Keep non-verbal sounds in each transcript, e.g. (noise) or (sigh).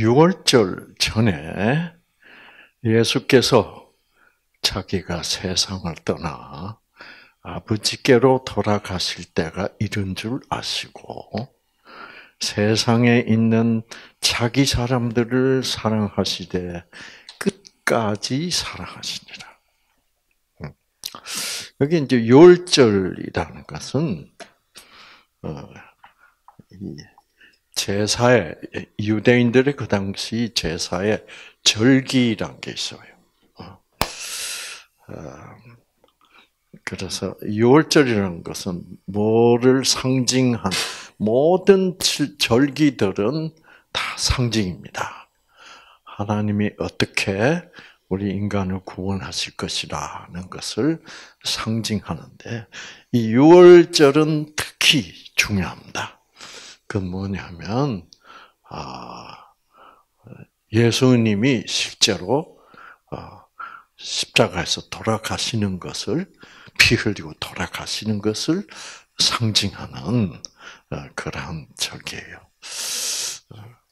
6월절 전에 예수께서 자기가 세상을 떠나 아버지께로 돌아가실 때가 이른 줄 아시고 세상에 있는 자기 사람들을 사랑하시되 끝까지 사랑하시니라. 음. 여기 이제 요절이라는 것은 어, 제사의 유대인들의 그 당시 제사의 절기란 게 있어요. 어. 어, 그래서 유월절이라는 것은 뭐를 상징한 모든 절기들은 다 상징입니다. 하나님이 어떻게 우리 인간을 구원하실 것이라는 것을 상징하는데 이 유월절은 특히 중요합니다. 그 뭐냐면 아 예수님이 실제로 어, 십자가에서 돌아가시는 것을 피 흘리고 돌아가시는 것을 상징하는 어, 그러한 절기예요.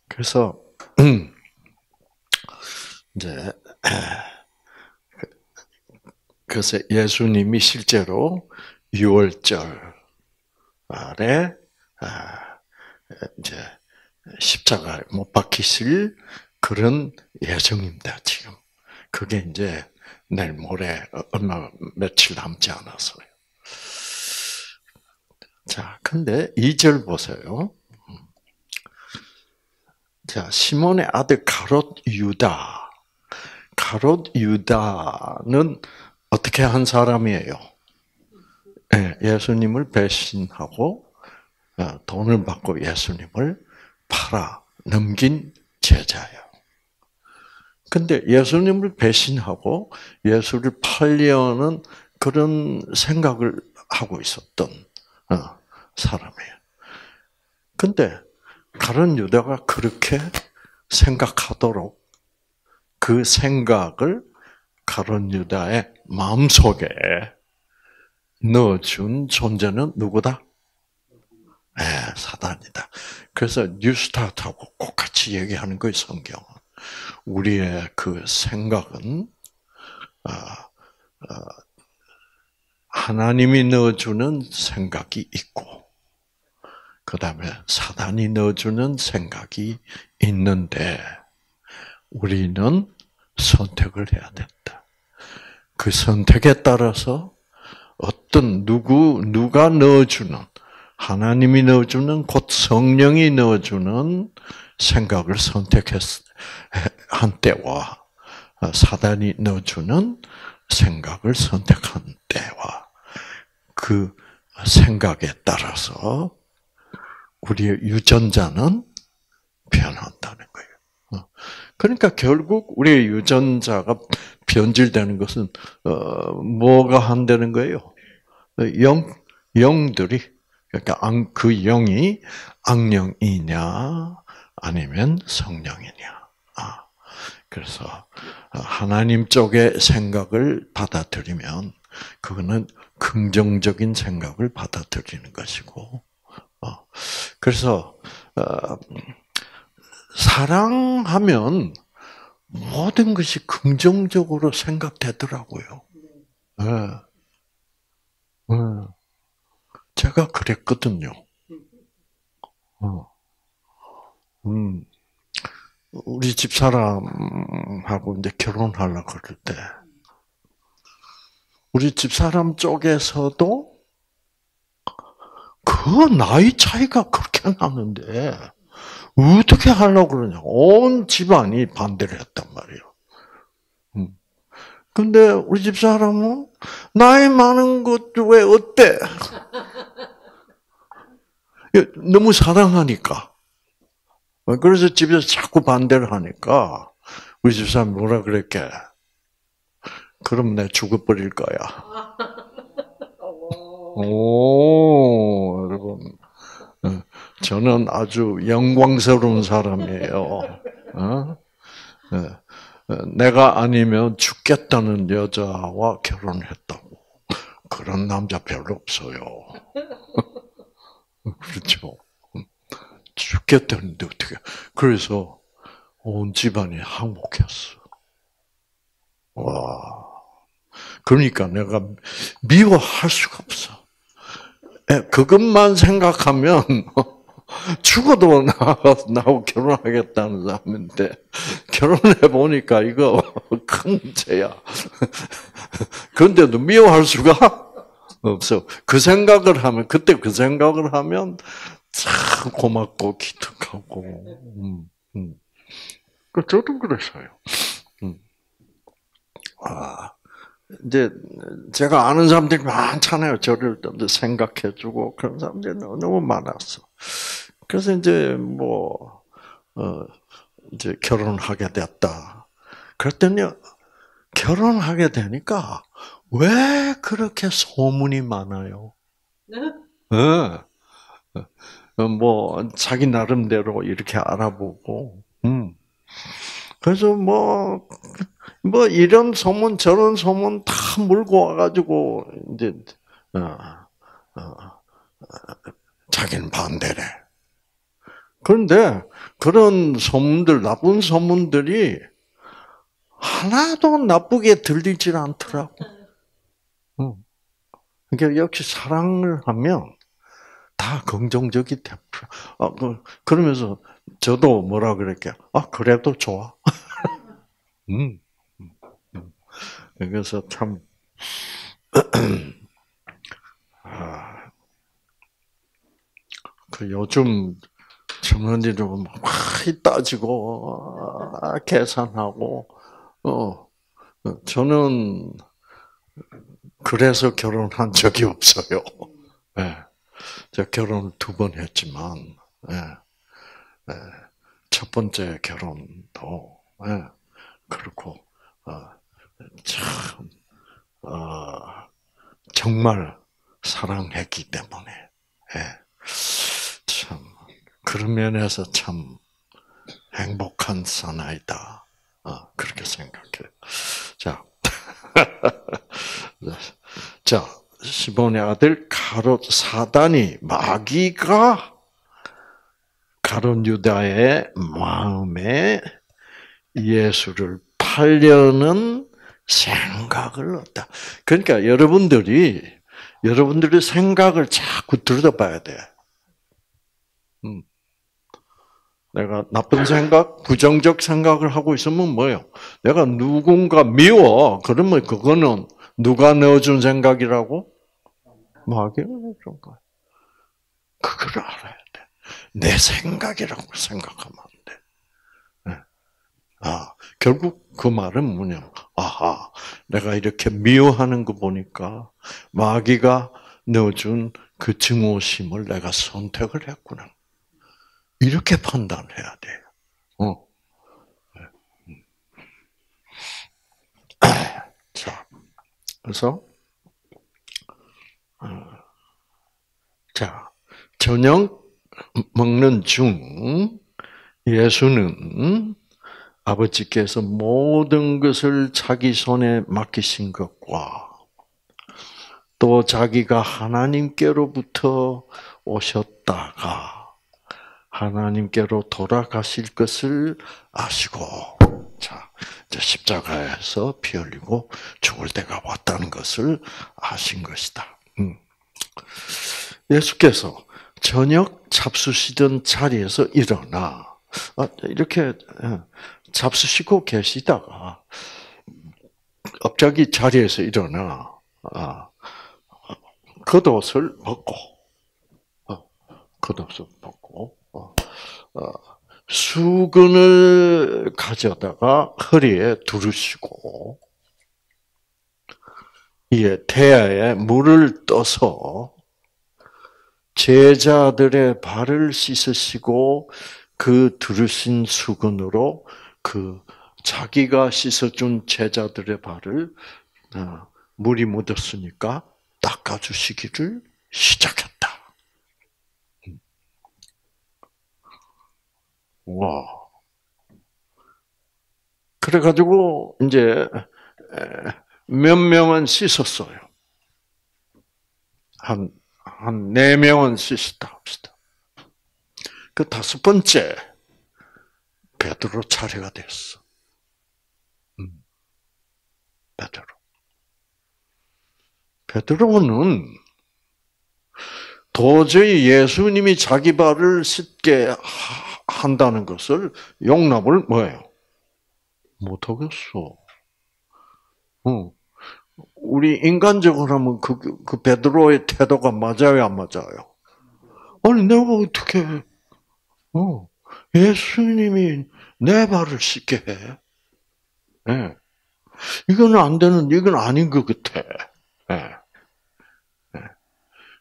그래서 (clears throat) 이제 (clears throat) 그래서 예수님이 실제로 6월절 아래 아, 이제 십자가에 못 박히실 그런 예정입니다, 지금. 그게 이제 내일 모레 얼마 며칠 남지 않았어요. 자, 근데 2절 보세요. 자, 시몬의 아들 가롯 유다. 가롯 유다는 어떻게 한 사람이에요? 예, 예수님을 배신하고 어, 돈을 받고 예수님을 팔아 넘긴 제자예요. 근데 예수님을 배신하고 예수를 팔려는 그런 생각을 하고 있었던 어, 사람이에요. 근데 다른 유다가 그렇게 생각하도록 그 생각을 가론 유다의 마음속에 넣어준 존재는 누구다? 네, 사단이다. 그래서 뉴스타트하고 꼭 같이 얘기하는 거예요, 성경은. 우리의 그 생각은, 어, 어, 하나님이 넣어주는 생각이 있고, 그 다음에 사단이 넣어주는 생각이 있는데, 우리는 선택을 해야 된다. 그 선택에 따라서 어떤 누구 누가 넣어주는 하나님이 넣어주는 곧 성령이 넣어주는 생각을 선택한 때와 사단이 넣어주는 생각을 선택한 때와 그 생각에 따라서 우리의 유전자는 변한다는 거예요. 그러니까 결국 우리의 유전자가 변질되는 것은 어, 뭐가 한다는 거예요? 영 영들이 그러니까 그 영이 악령이냐 아니면 성령이냐. 아, 그래서 하나님 쪽의 생각을 받아들이면 그거는 긍정적인 생각을 받아들이는 것이고, 어, 그래서 어, 사랑하면 모든 것이 긍정적으로 생각되더라고요. 네. 네. 제가 그랬거든요. 어. 음. 우리 집 사람하고 이제 결혼하려고 그럴 때, 우리 집 사람 쪽에서도 그 나이 차이가 그렇게 나는데, 어떻게 하려고 그러냐. 온 집안이 반대를 했단 말이에요. 음. 근데 우리 집 사람은 나이 많은 것도 왜 어때? (laughs) 너무 사랑하니까. 그래서 집에서 자꾸 반대를 하니까 우리 집 사람 뭐라 그랬게? 그럼 내 죽어버릴 거야. (laughs) 오, 여러분. 어, 저는 아주 영광스러운 사람이에요. 어? 어, 내가 아니면 죽겠다는 여자와 결혼했다고. 그런 남자 별로 없어요. (laughs) 그렇죠. 죽겠다는데 어떻게. 그래서 온 집안이 항복했어. 와. 그러니까 내가 미워할 수가 없어. 예, 그것만 생각하면 (laughs) 죽어도 나하고 결혼하겠다는 사람인데 결혼해 보니까 이거 큰 죄야. 그런데도 미워할 수가 없어. 그 생각을 하면 그때 그 생각을 하면 참 고맙고 기특하고. 음, 음. 그 저도 그랬어요. 음. 아. 이제 제가 아는 사람들이 많잖아요. 저를 생각해주고 그런 사람들이 너무 많았어. 그래서 이제 뭐 어, 이제 결혼하게 됐다. 그랬더니 결혼하게 되니까 왜 그렇게 소문이 많아요? 네. 네. 뭐 자기 나름대로 이렇게 알아보고, 음. 그래서 뭐뭐 이런 소문 저런 소문 다 물고 와가지고 이제 어, 어, 어, 자기는 반대래. 그런데 그런 소문들 나쁜 소문들이 하나도 나쁘게 들리질 않더라고. 응. 그러니까 역시 사랑을 하면 다 긍정적이 돼. 아, 그, 그러면서 저도 뭐라 그랬게. 아 그래도 좋아. (laughs) 음. 그래서 참, (clears throat) 아, 그 요즘 청년들은 막 따지고, 아, 계산하고, 어, 저는 그래서 결혼한 적이 없어요. 네. 제가 결혼을 두 번 했지만, 네. 네. 첫 번째 결혼도, 그렇고, 어, 참, 어, 정말 사랑했기 때문에, 예. 참, 그런 면에서 참 행복한 사나이다. 어, 그렇게 생각해요. 자, (laughs) 자, 시몬의 아들 가롯 사단이 마귀가 가롯 유다의 마음에 예수를 팔려는 생각을 얻다. 그러니까 여러분들이 여러분들의 생각을 자꾸 들여다봐야 돼. 음. 내가 나쁜 생각, 부정적 생각을 하고 있으면 뭐요? 내가 누군가 미워. 그러면 그거는 누가 넣어준 생각이라고? 마귀가 거야. 그걸 알아야 돼. 내 생각이라고 생각하면 안 돼. 네. 아, 결국 그 말은 뭐냐? 아하, 내가 이렇게 미워하는 거 보니까 마귀가 넣어준 그 증오심을 내가 선택을 했구나. 이렇게 판단해야 돼 어. 자, 그래서 어, 자 저녁 먹는 중 예수는 아버지께서 모든 것을 자기 손에 맡기신 것과 또 자기가 하나님께로부터 오셨다가 하나님께로 돌아가실 것을 아시고 자, 이제 십자가에서 피 흘리고 죽을 때가 왔다는 것을 아신 것이다. 음. 예수께서 저녁 잡수시던 자리에서 일어나 아, 이렇게 예, 잡수시고 계시다가 갑자기 자리에서 일어나 아, 겉옷을 벗고 어, 겉옷을 벗고 수건을 가져다가 허리에 두르시고 이에 태야에 물을 떠서 제자들의 발을 씻으시고 그 두르신 수건으로 그 자기가 씻어준 제자들의 발을 어, 물이 묻었으니까 닦아주시기를 시작했다. 음. 와. 그래가지고 이제 몇 명은 씻었어요. 한, 한 네 명은 씻었다 합시다. 그 다섯 번째 베드로 차례가 됐어. 음. 베드로. 베드로는 도저히 예수님이 자기 발을 씻게 한다는 것을 용납을 뭐예요? 못 하겠어. 어. 우리 인간적으로 하면 그, 그 베드로의 태도가 맞아요, 안 맞아요? 아니, 내가 어떻게, 어, 예수님이 내 발을 씻게 해. 예. 네. 이거는 안 되는, 이건 아닌 것 같아. 예. 네. 네.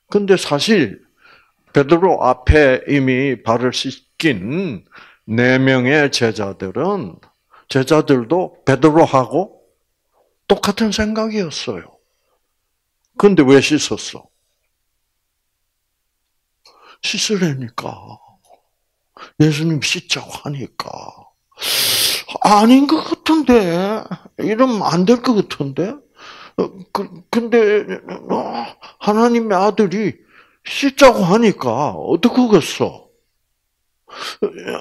근데 사실, 베드로 앞에 이미 발을 씻 긴네 명의 제자들은, 제자들도 베드로하고 똑같은 생각이었어요. 근데 왜 씻었어? 씻으려니까. 예수님 씻자고 하니까. 아닌 것 같은데. 이러면 안 될 것 같은데. 어, 그, 근데, 어, 하나님의 아들이 씻자고 하니까, 어떡하겠어?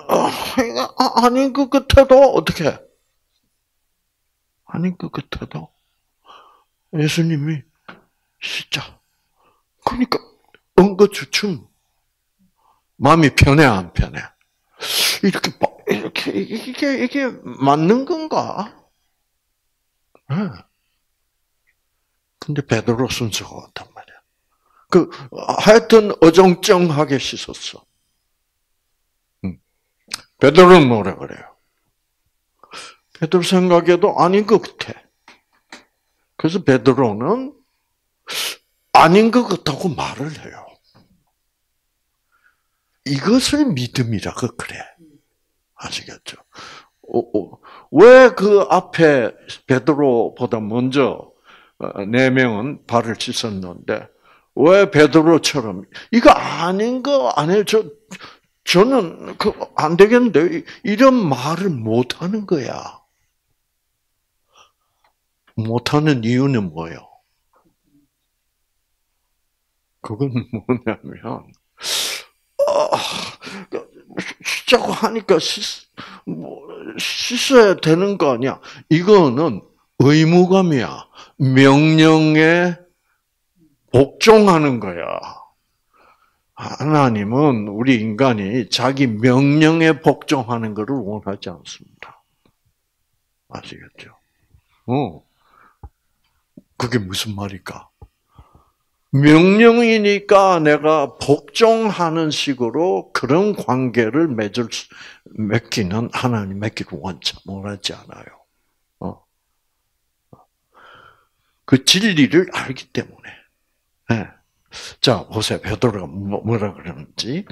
어, 아닌 것 같아도, 어떻게? 아닌 것 같아도 예수님이 진짜 그러니까 응거주춤 마음이 편해 안 편해? 이렇게 이렇게 이게 이게 맞는 건가? 네. 근데 베드로 순서가 왔단 말이야. 그 하여튼 어정쩡하게 씻었어. 베드로는 뭐라 그래요? 베드로 생각에도 아닌 것 같아. 그래서 베드로는 아닌 것 같다고 말을 해요. 이것을 믿음이라고 그래. 아시겠죠? 어, 어, 왜그 앞에 베드로보다 먼저 어, 네 명은 발을 씻었는데 왜 베드로처럼 이거 아닌 거 아니에요? 저 저는 그안 되겠는데 이런 말을 못 하는 거야. 못 하는 이유는 뭐예요? 그건 뭐냐면, 아, 씻자고 하니까 씻, 뭐, 씻어야 되는 거 아니야. 이거는 의무감이야. 명령에 복종하는 거야. 하나님은 우리 인간이 자기 명령에 복종하는 것을 원하지 않습니다. 아시겠죠? 어. 그게 무슨 말일까? 명령이니까 내가 복종하는 식으로 그런 관계를 맺을 맺기는 하나님 맺기를 원치 원하지 않아요. 어. 그 진리를 알기 때문에. 네. 자 보세요 베드로가 뭐, 뭐라 그러는지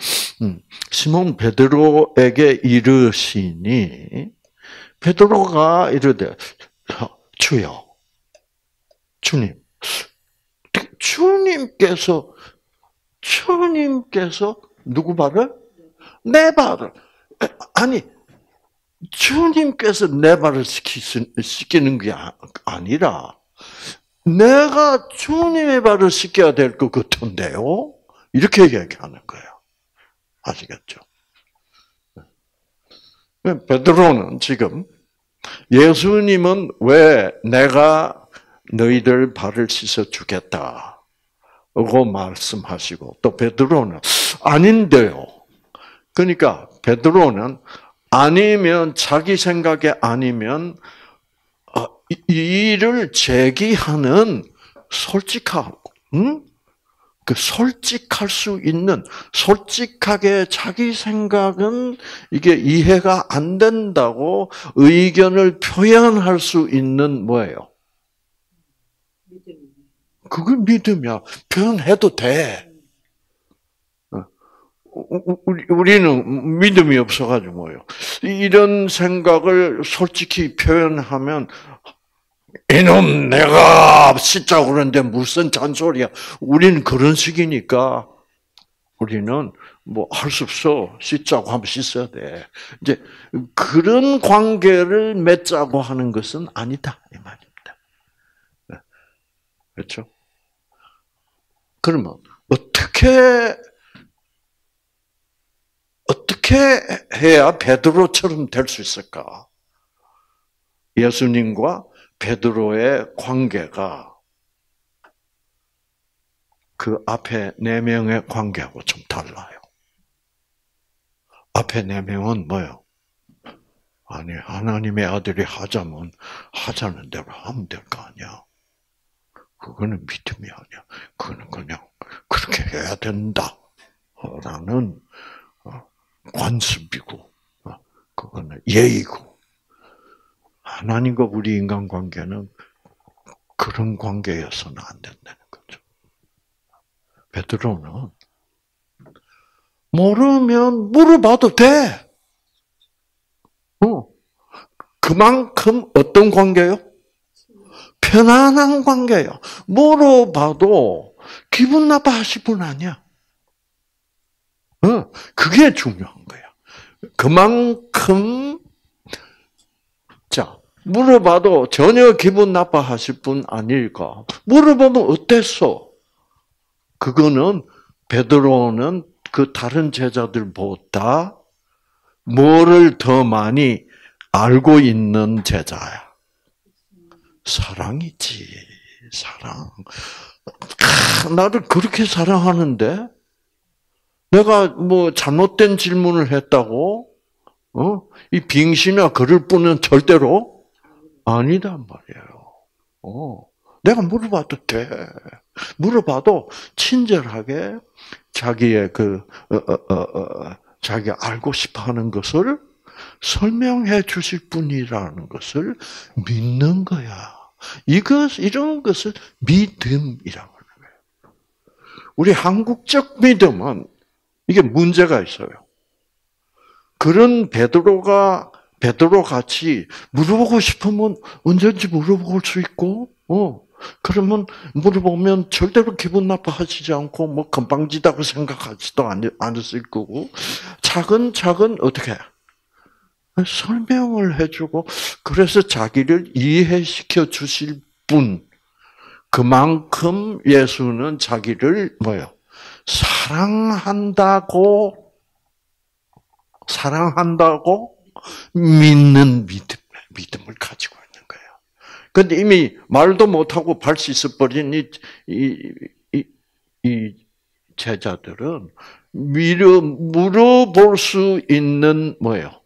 음, 시몬 베드로에게 이르시니 베드로가 이르되 주여 주님. 주님께서, 주님께서 누구 발을? 내 발을. 아니, 주님께서 내 발을 씻기는 게 아, 아니라, 내가 주님의 발을 씻겨야 될 것 같은데요? 이렇게 얘기하는 거예요. 아시겠죠? 베드로는 지금 예수님은 왜 내가 너희들 발을 씻어 주겠다. 고 말씀하시고 또 베드로는 아닌데요. 그러니까 베드로는 아니면 자기 생각에 아니면 어, 이를 제기하는 솔직하고 응? 그 솔직할 수 있는 솔직하게 자기 생각은 이게 이해가 안 된다고 의견을 표현할 수 있는 뭐예요? 그걸 믿음이야. 표현해도 돼. 어. 우리는 믿음이 없어가지고 뭐요. 이런 생각을 솔직히 표현하면 이놈 내가 씻자 그러는데 무슨 잔소리야. 우리는 그런 식이니까 우리는 뭐 할 수 없어. 씻자고 하면 씻어야 돼. 이제 그런 관계를 맺자고 하는 것은 아니다 이 말입니다. 네. 그렇죠? 그러면 어떻게 어떻게 해야 베드로처럼 될 수 있을까? 예수님과 베드로의 관계가 그 앞에 네 명의 관계하고 좀 달라요. 앞에 네 명은 뭐요? 아니 하나님의 아들이 하자면 하자는 대로 하면 될 거 아니야. 그거는 믿음이 아니야. 그거는 그냥 그렇게 해야 된다. 라는 어, 관습이고, 어, 그거는 예의고. 하나님과 우리 인간 관계는 그런 관계여서는 안 된다는 거죠. 베드로는 모르면 물어봐도 돼. 어. 그만큼 어떤 관계요? 편안한 관계예요. 물어봐도 기분 나빠하실 분 아니야. 어, 그게 중요한 거야. 그만큼 자 물어봐도 전혀 기분 나빠하실 분 아닐까? 물어보면 어땠어? 그거는 베드로는 그 다른 제자들보다 뭐를 더 많이 알고 있는 제자야. 사랑이지, 사랑. 아, 나를 그렇게 사랑하는데 내가 뭐 잘못된 질문을 했다고 어? 이 빙신이나 그럴 뿐은 절대로 아니단 말이에요. 어. 내가 물어봐도 돼. 물어봐도 친절하게 자기의 그 어, 어, 어, 어 자기 알고 싶어 하는 것을 설명해 주실 분이라는 것을 믿는 거야. 이것 이런 것을 믿음이라고 하는 거예요. 우리 한국적 믿음은 이게 문제가 있어요. 그런 베드로가 베드로 같이 물어보고 싶으면 언제든지 물어볼 수 있고, 어, 그러면 물어보면 절대로 기분 나빠하시지 않고 뭐 건방지다고 생각하지도 않았을 거고 차근차근 어떻게 설명을 해주고 그래서 자기를 이해시켜 주실 분. 그만큼 예수는 자기를 뭐요? 사랑한다고 사랑한다고 믿는 믿음 믿음을 가지고 근데 이미 말도 못하고 발 씻어버린 이, 이, 이, 이 제자들은 미려, 물어볼 수 있는 뭐예요?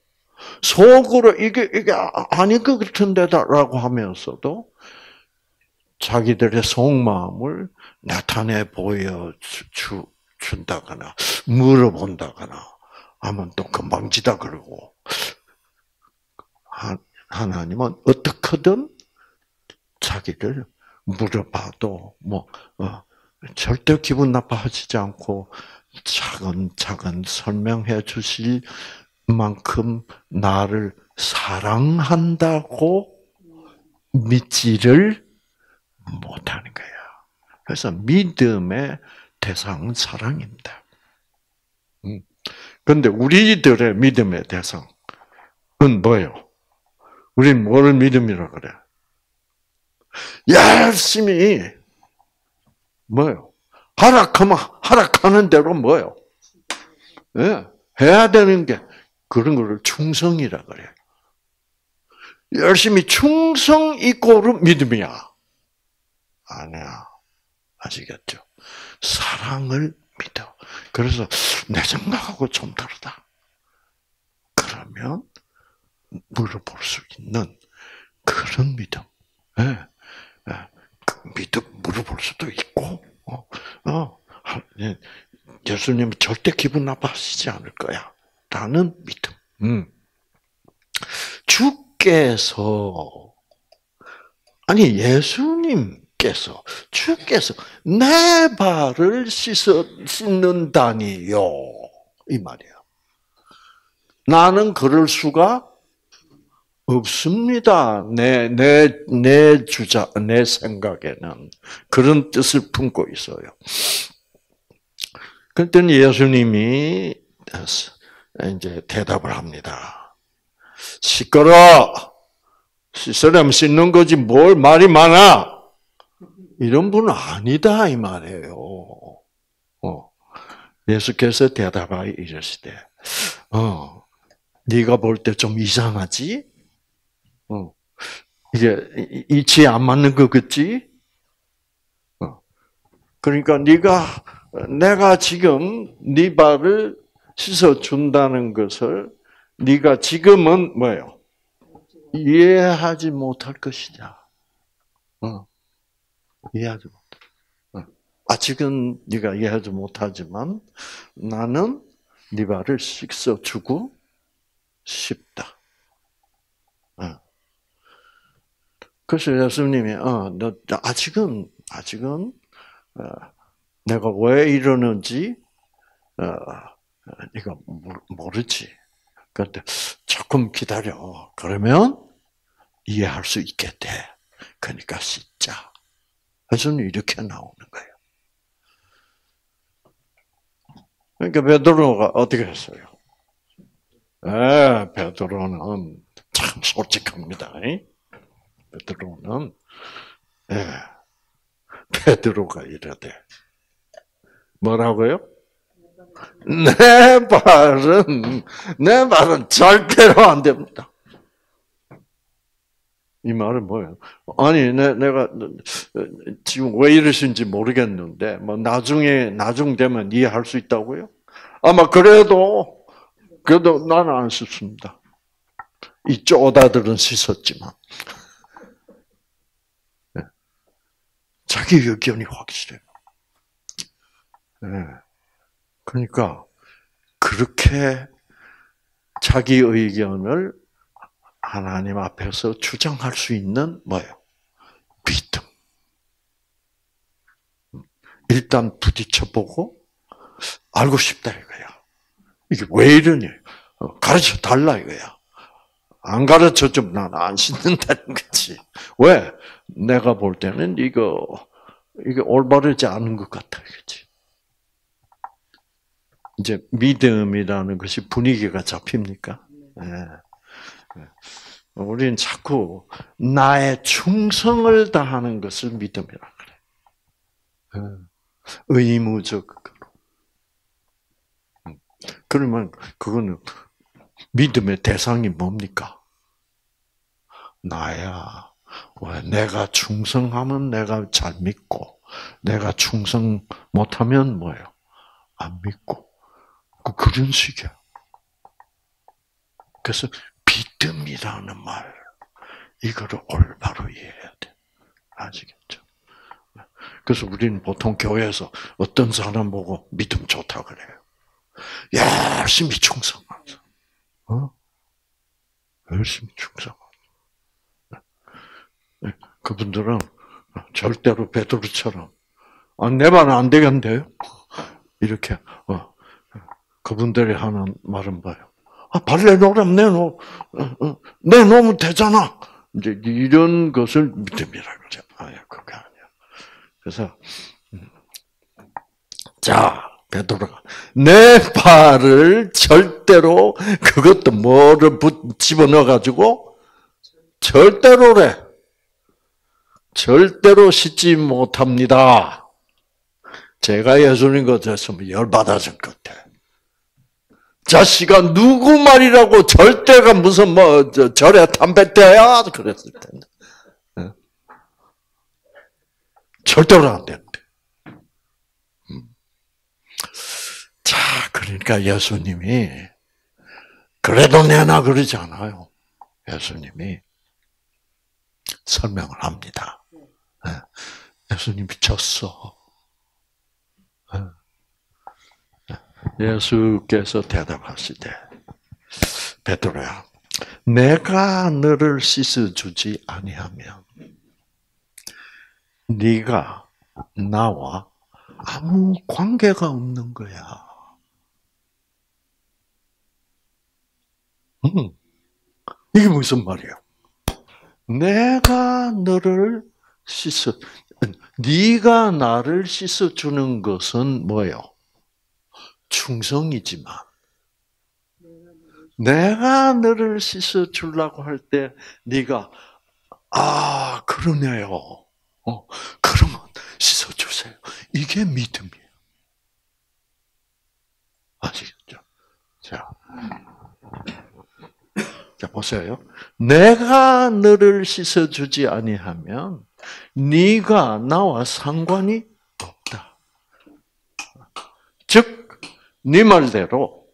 속으로 이게, 이게 아닌 것 같은데다라고 하면서도 자기들의 속마음을 나타내 보여준다거나, 물어본다거나 하면 또 금방지다 그러고, 하나님은 어떻게든 자기를 물어봐도 뭐 어, 절대 기분 나빠하지 않고 차근차근 설명해 주실 만큼 나를 사랑한다고 믿지를 못하는 거야. 그래서 믿음의 대상은 사랑입니다. 그런데 음. 우리들의 믿음의 대상은 뭐예요? 우린 뭐를 믿음이라 그래? 열심히 뭐요? 하락하면 하락하는 대로 뭐요? 예, 해야 되는 게 그런 거를 충성이라 그래. 열심히 충성 이꼬르 믿음이야. 아니야. 아시겠죠? 사랑을 믿어. 그래서 내 생각하고 좀 다르다. 그러면 물어볼 수 있는 그런 믿음. 네. 믿음 물어볼 수도 있고, 어, 어, 예, 예수님은 절대 기분 나빠하시지 않을 거야. 라는 믿음. 음. 주께서, 아니, 예수님 께서, 주께서 내 발을 씻어, 씻는다니요. 이 말이야. 나는 그럴 수가 없습니다. 내, 내, 내 주자, 내 생각에는. 그런 뜻을 품고 있어요. 그랬더니 예수님이 이제 대답을 합니다. 시끄러! 씻으려면 씻는 거지 뭘 말이 많아! 이런 분은 아니다, 이 말이에요. 어. 예수께서 대답하여 이르시되, 어, 네가 볼 때 좀 이상하지? 어, 이게 이치 안 맞는 거 같지? 어, 그러니까 네가 내가 지금 네 발을 씻어 준다는 것을 네가 지금은 뭐예요? 이해하지 못할 것이다. 어, 이해하지 못. 어. 아직은 네가 이해하지 못하지만 나는 네 발을 씻어 주고 싶다. 어. 그래서 예수님이 어, 너 아직은 아직은 어, 내가 왜 이러는지 어, 네가 모르지. 그런데 조금 기다려. 그러면 이해할 수 있게 돼. 그러니까 씻자. 예수님 이렇게 나오는 거예요. 그러니까 베드로가 어떻게 했어요? 예, 베드로는 참 솔직합니다. 베드로는 예, 베드로가 이러대. 뭐라고요? 내 발은 내 발은 절대로 안 됩니다. 이 말은 뭐예요? 아니, 내, 내가 지금 왜 이러신지 모르겠는데, 뭐 나중에 나중 되면 이해할 수 있다고요? 아마 그래도 그래도 나는 안 씻습니다. 이 쪼다들은 씻었지만 네. 자기 의견이 확실해요. 네. 그러니까 그렇게 자기 의견을 하나님 앞에서 주장할 수 있는 뭐예요? 믿음. 일단 부딪혀보고 알고 싶다 이거야. 이게 왜 이러냐? 어, 가르쳐 달라 이거야. 안 가르쳐 주면 난안 신는다는 거지. 왜? 내가 볼 때는 이거 이게 올바르지 않은 것 같아, 그렇지? 이제 믿음이라는 것이 분위기가 잡힙니까? 네. 우리는 자꾸 나의 충성을 다하는 것을 믿음이라 그래. 예. 의무적으로. 음. 그러면 그거는 믿음의 대상이 뭡니까? 나야. 왜 내가 충성하면 내가 잘 믿고, 내가 충성 못하면 뭐예요? 안 믿고. 그 그런 식이야. 그래서 믿음이라는 말, 이거를 올바로 이해해야 돼. 아시겠죠? 그래서 우리는 보통 교회에서 어떤 사람 보고 믿음 좋다 그래요. 열심히 충성하면서. 어? 열심히 충성하면서. 네. 그분들은 절대로 베드로처럼 아, 내 말은 안 되겠는데요? 이렇게 어, 그분들이 하는 말은 뭐예요? 아, 발레 놓으면 내놓, 어, 어, 내놓으면 되잖아. 이제 이런 것을 믿음이라고 하죠. 아니야, 그게 아니야. 그래서, 음. 자, 베드로가 내 발을 절대로 그것도 뭐를 집어넣어 가지고 절대로래. 절대로 씻지 못합니다. 제가 예수님 것같으면 열받아질 것 같아. 자식아 누구 말이라고 절대가 무슨 뭐 절에 담배 떼야 그랬을 텐데 네. 절대로 안 된대. 음. 자 그러니까 예수님이 그래도 내나 그러지 않아요. 예수님이 설명을 합니다. 네. 예수님이 졌어. 네. 예수께서 대답하시되 베드로야 내가 너를 씻어 주지 아니하면 네가 나와 아무 관계가 없는 거야. 음, 이게 무슨 말이야? 내가 너를 씻어, 네가 나를 씻어 주는 것은 뭐요? 충성이지만 내가 너를 씻어 주려고 할 때 네가 아 그러네요. 어 그러면 씻어 주세요. 이게 믿음이에요. 아시겠죠? 자, 자 보세요. 내가 너를 씻어 주지 아니하면 네가 나와 상관이 없다. 즉, 네 말대로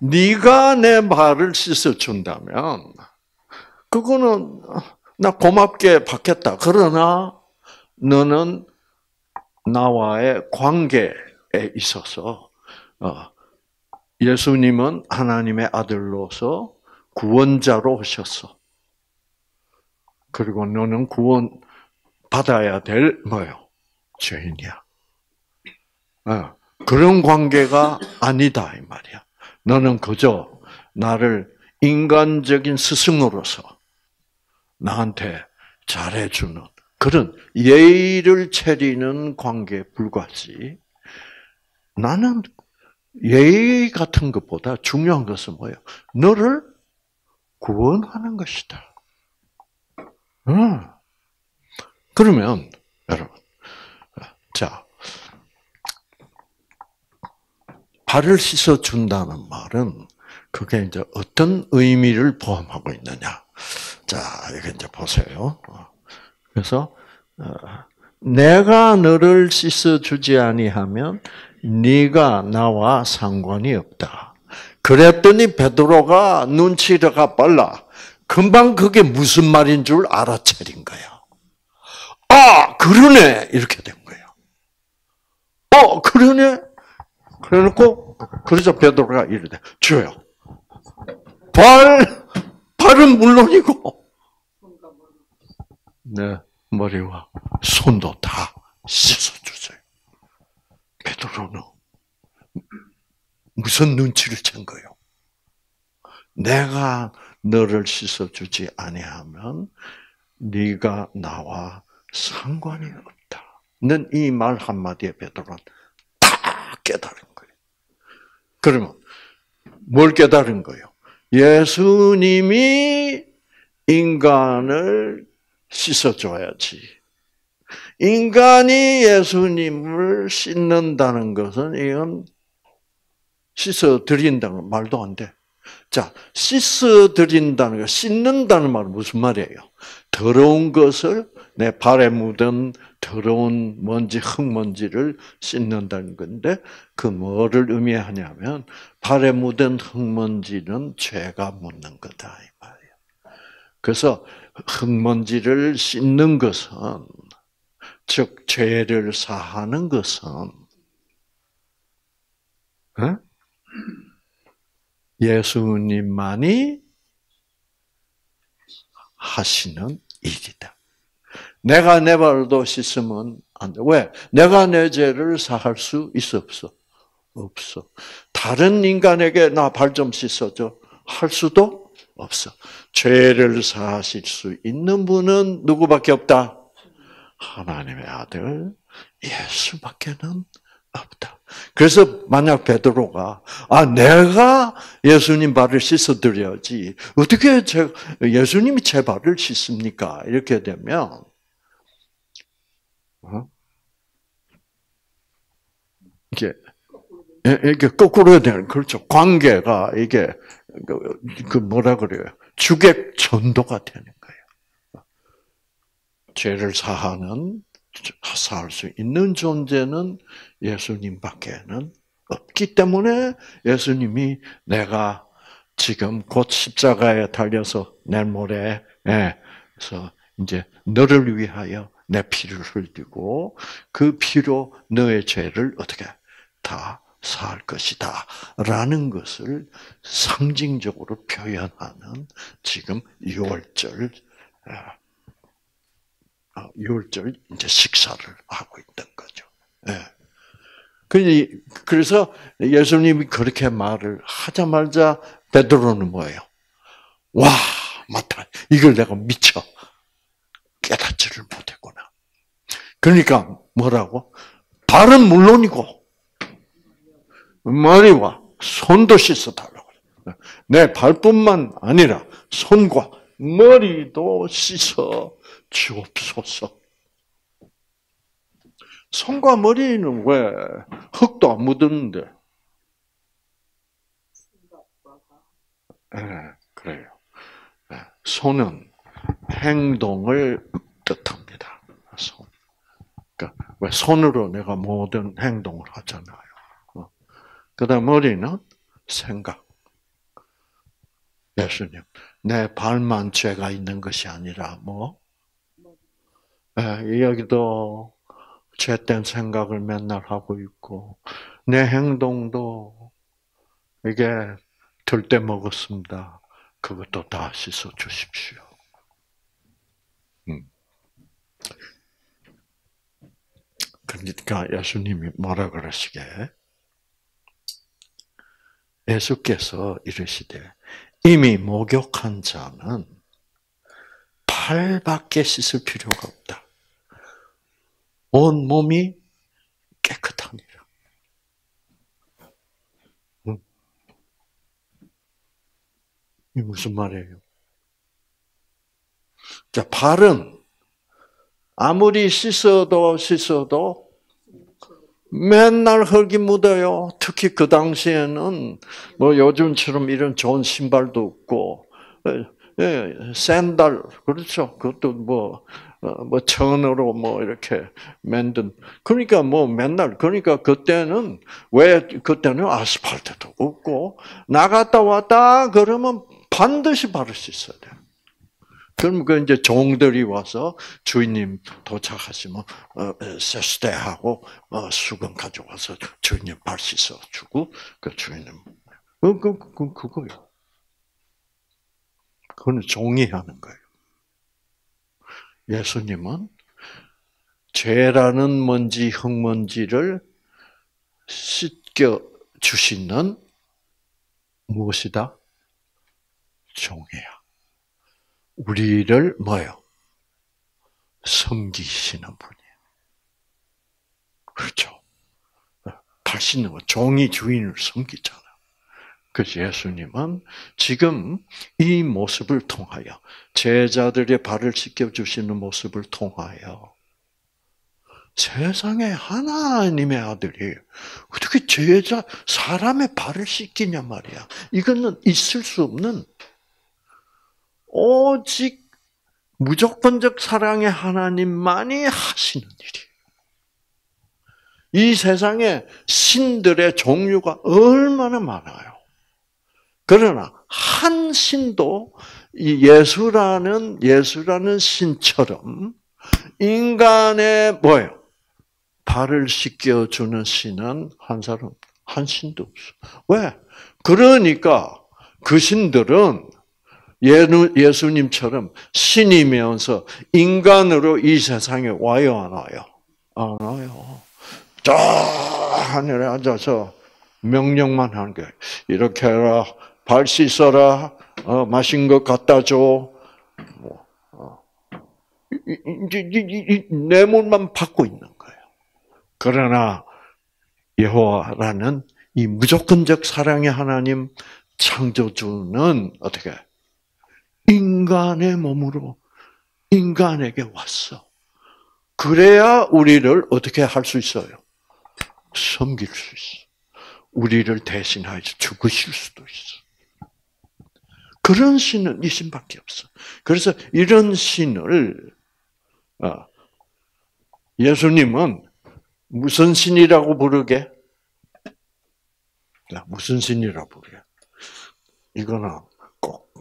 네가 내 발을 씻어준다면 그거는 나 고맙게 받겠다. 그러나 너는 나와의 관계에 있어서 어, 예수님은 하나님의 아들로서 구원자로 오셨어. 그리고 너는 구원 받아야 될 뭐요? 죄인이야. 어, 그런 관계가 아니다 이 말이야. 너는 그저 나를 인간적인 스승으로서 나한테 잘해주는 그런 예의를 차리는 관계에 불과하지. 나는 예의 같은 것보다 중요한 것은 뭐예요? 너를 구원하는 것이다. 음. 그러면 여러분, 자 발을 씻어 준다는 말은 그게 이제 어떤 의미를 포함하고 있느냐? 자, 이거 이제 보세요. 그래서 어, 내가 너를 씻어 주지 아니하면 네가 나와 상관이 없다. 그랬더니 베드로가 눈치가 빨라. 금방 그게 무슨 말인 줄 알아차린 거야. 아, 그러네! 이렇게 된 거예요. 어, 그러네? 그래 놓고, 그러자 베드로가 이르되, 주여, 발, 발은 물론이고, 네, 머리와 손도 다 씻어 주세요. 베드로는 무슨 눈치를 챈 거예요? 내가 너를 씻어주지 아니하면 네가 나와 상관이 없다. 는이 말 한마디에 베드로는 다 깨달은 거예요. 그러면 뭘 깨달은 거예요? 예수님이 인간을 씻어줘야지. 인간이 예수님을 씻는다는 것은 이건 씻어드린다는 말도 안 돼. 자, 씻어드린다는 거, 씻는다는 말은 무슨 말이에요? 더러운 것을 내 발에 묻은 더러운 먼지, 흙먼지를 씻는다는 건데, 그 뭐를 의미하냐면, 발에 묻은 흙먼지는 죄가 묻는 거다, 이 말이에요. 그래서, 흙먼지를 씻는 것은, 즉, 죄를 사하는 것은, 어? 예수님만이 하시는 일이다. 내가 내 발도 씻으면 안 돼. 왜? 내가 내 죄를 사할 수 있어 없어? 없어. 다른 인간에게 나 발 좀 씻어줘 할 수도 없어. 죄를 사하실 수 있는 분은 누구밖에 없다. 하나님의 아들 예수밖에는 없다. 그래서 만약 베드로가 아 내가 예수님 발을 씻어 드려야지 어떻게 제 예수님이 제 발을 씻습니까? 이렇게 되면 어? 이게 이게 거꾸로 해야 되는 그렇죠. 관계가 이게 그, 그 뭐라 그래요? 주객 전도가 되는 거예요. 죄를 사하는 사할 수 있는 존재는 예수님밖에는 없기 때문에 예수님이 내가 지금 곧 십자가에 달려서 내 모래에서 이제 너를 위하여 내 피를 흘리고 그 피로 너의 죄를 어떻게 다 사할 것이다. 라는 것을 상징적으로 표현하는 지금 6월절 어, 유월절 이제 식사를 하고 있던 거죠. 예. 그래서 예수님이 그렇게 말을 하자마자 베드로는 뭐예요? 와, 맞다. 이걸 내가 미쳐 깨닫지를 못했구나. 그러니까 뭐라고? 발은 물론이고 머리와 손도 씻어달라고. 내 발뿐만 아니라 손과 머리도 씻어 주옵소서. 손과 머리는 왜 흙도 안 묻었는데 네, 그래요. 네, 손은 행동을 뜻합니다. 손. 그러니까 왜 손으로 내가 모든 행동을 하잖아요. 어. 그다음 머리는 생각. 예수님, 내 발만 죄가 있는 것이 아니라 뭐 네, 여기도 죄된 생각을 맨날 하고 있고 내 행동도 이게 들때 먹었습니다. 그것도 다 씻어 주십시오. 음. 그러니까 예수님이 뭐라 그러시게? 예수께서 이르시되 이미 목욕한 자는 발밖에 씻을 필요가 없다. 온 몸이 깨끗하니라. 음. 이 무슨 말이에요? 자, 발은 아무리 씻어도 씻어도 맨날 흙이 묻어요. 특히 그 당시에는 뭐 요즘처럼 이런 좋은 신발도 없고, 예, 예 샌달 그렇죠. 그것도 뭐, 어, 뭐 천으로 뭐 이렇게 만든. 그러니까 뭐 맨날 그러니까 그때는 왜 그때는 아스팔트도 없고 나갔다 왔다 그러면 반드시 바를 수 있어야 돼. 그럼 그 이제 종들이 와서 주인님 도착하시면 어, 세수대하고 어, 수건 가져와서 주인님 발 씻어 주고 그 주인님 그, 그, 그 그거요. 그건 종이 하는 거예요. 예수님은 죄라는 먼지, 흙먼지를 씻겨 주시는 무엇이다? 종이야. 우리를 뭐요? 섬기시는 분이에요. 그렇죠. 다시는 종이 주인을 섬기잖아. 그래서 예수님은 지금 이 모습을 통하여 제자들의 발을 씻겨주시는 모습을 통하여 세상에 하나님의 아들이 어떻게 제자 사람의 발을 씻기냐 말이야. 이거는 있을 수 없는 오직 무조건적 사랑의 하나님만이 하시는 일이에요. 이 세상에 신들의 종류가 얼마나 많아요. 그러나 한 신도 이 예수라는 예수라는 신처럼 인간의 뭐예요? 발을 씻겨 주는 신은 한 사람 한 신도 없어. 왜? 그러니까 그 신들은 예수 님처럼 신이면서 인간으로 이 세상에 와요, 안 와요? 안 와요. 저 하늘에 앉아서 명령만 하는 거예요. 이렇게 해라, 발 씻어라, 어, 마신 것 갖다 줘. 뭐, 어. 이제 내물만 받고 있는 거예요. 그러나 여호와라는 이 무조건적 사랑의 하나님 창조주는 어떻게 인간의 몸으로 인간에게 왔어. 그래야 우리를 어떻게 할 수 있어요? 섬길 수 있어. 우리를 대신하여 죽으실 수도 있어. 그런 신은 이 신밖에 없어. 그래서 이런 신을 어, 예수님은 무슨 신이라고 부르게? 무슨 신이라고 부르게? 이거는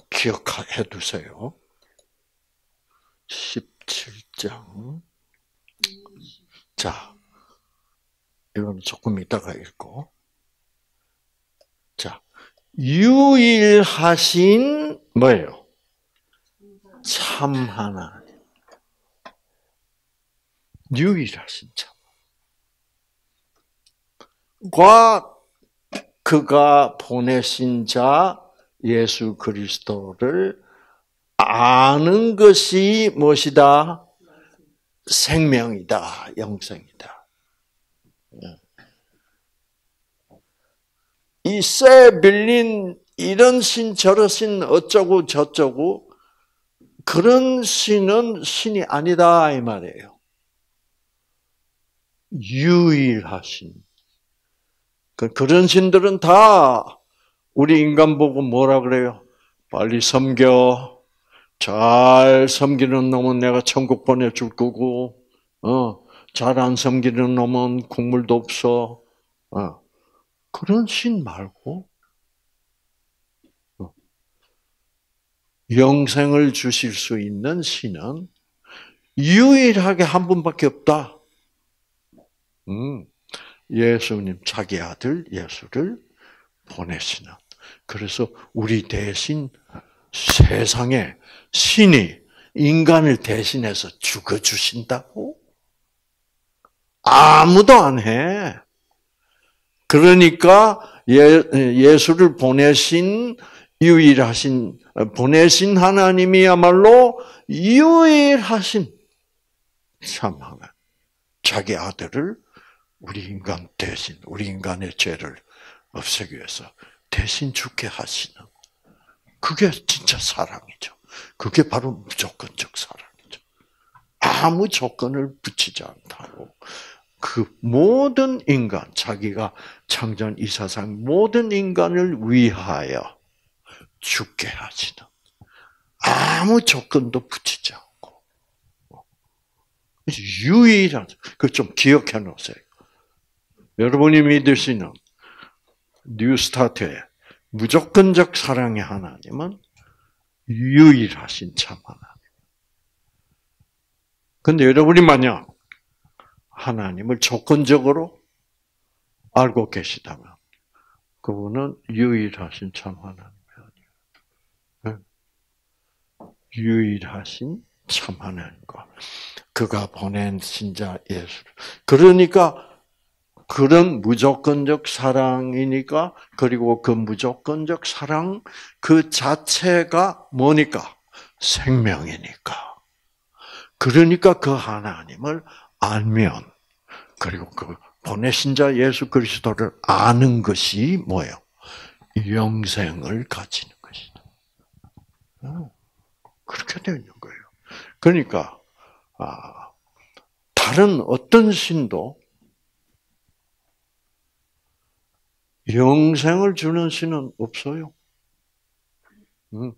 기억해 두세요. 17장. 자, 이건 조금 이따가 읽고. 자, 유일하신 뭐예요? 참 하나님. 유일하신 참. 과 그가 보내신 자 예수 그리스도를 아는 것이 무엇이다? 생명이다, 영생이다. 이새 빌린 이런 신 저런 신 어쩌고 저쩌고 그런 신은 신이 아니다 이 말이에요. 유일하신 그, 그런 신들은 다 우리 인간 보고 뭐라 그래요? 빨리 섬겨. 잘 섬기는 놈은 내가 천국 보내줄 거고, 어, 잘 안 섬기는 놈은 국물도 없어. 어. 그런 신 말고, 어. 영생을 주실 수 있는 신은 유일하게 한 분밖에 없다. 음, 예수님, 자기 아들 예수를 보내시는. 그래서 우리 대신 세상에 신이 인간을 대신해서 죽어주신다고? 아무도 안 해. 그러니까 예, 예수를 보내신 유일하신 보내신 하나님이야말로 유일하신 참 하나 자기 아들을 우리 인간 대신 우리 인간의 죄를 없애기 위해서 대신 죽게 하시는 그게 진짜 사랑이죠. 그게 바로 무조건적 사랑이죠. 아무 조건을 붙이지 않다고 그 모든 인간 자기가 창조한 이 세상 모든 인간을 위하여 죽게 하시는 아무 조건도 붙이지 않고 유일한 그 좀 기억해 놓으세요. 여러분이 믿으시는 뉴스타트의 무조건적 사랑의 하나님은 유일하신 참 하나님. 근데 여러분이 만약 하나님을 조건적으로 알고 계시다면 그분은 유일하신 참 하나님. 유일하신 참 하나님과 그가 보낸 신자 예수. 그러니까 그런 무조건적 사랑이니까 그리고 그 무조건적 사랑 그 자체가 뭐니까 생명이니까. 그러니까 그 하나님을 알면 그리고 그 보내신 자 예수 그리스도를 아는 것이 뭐예요? 영생을 가지는 것이다. 그렇게 되어 있는 거예요. 그러니까 아, 다른 어떤 신도 영생을 주는 신은 없어요. 음.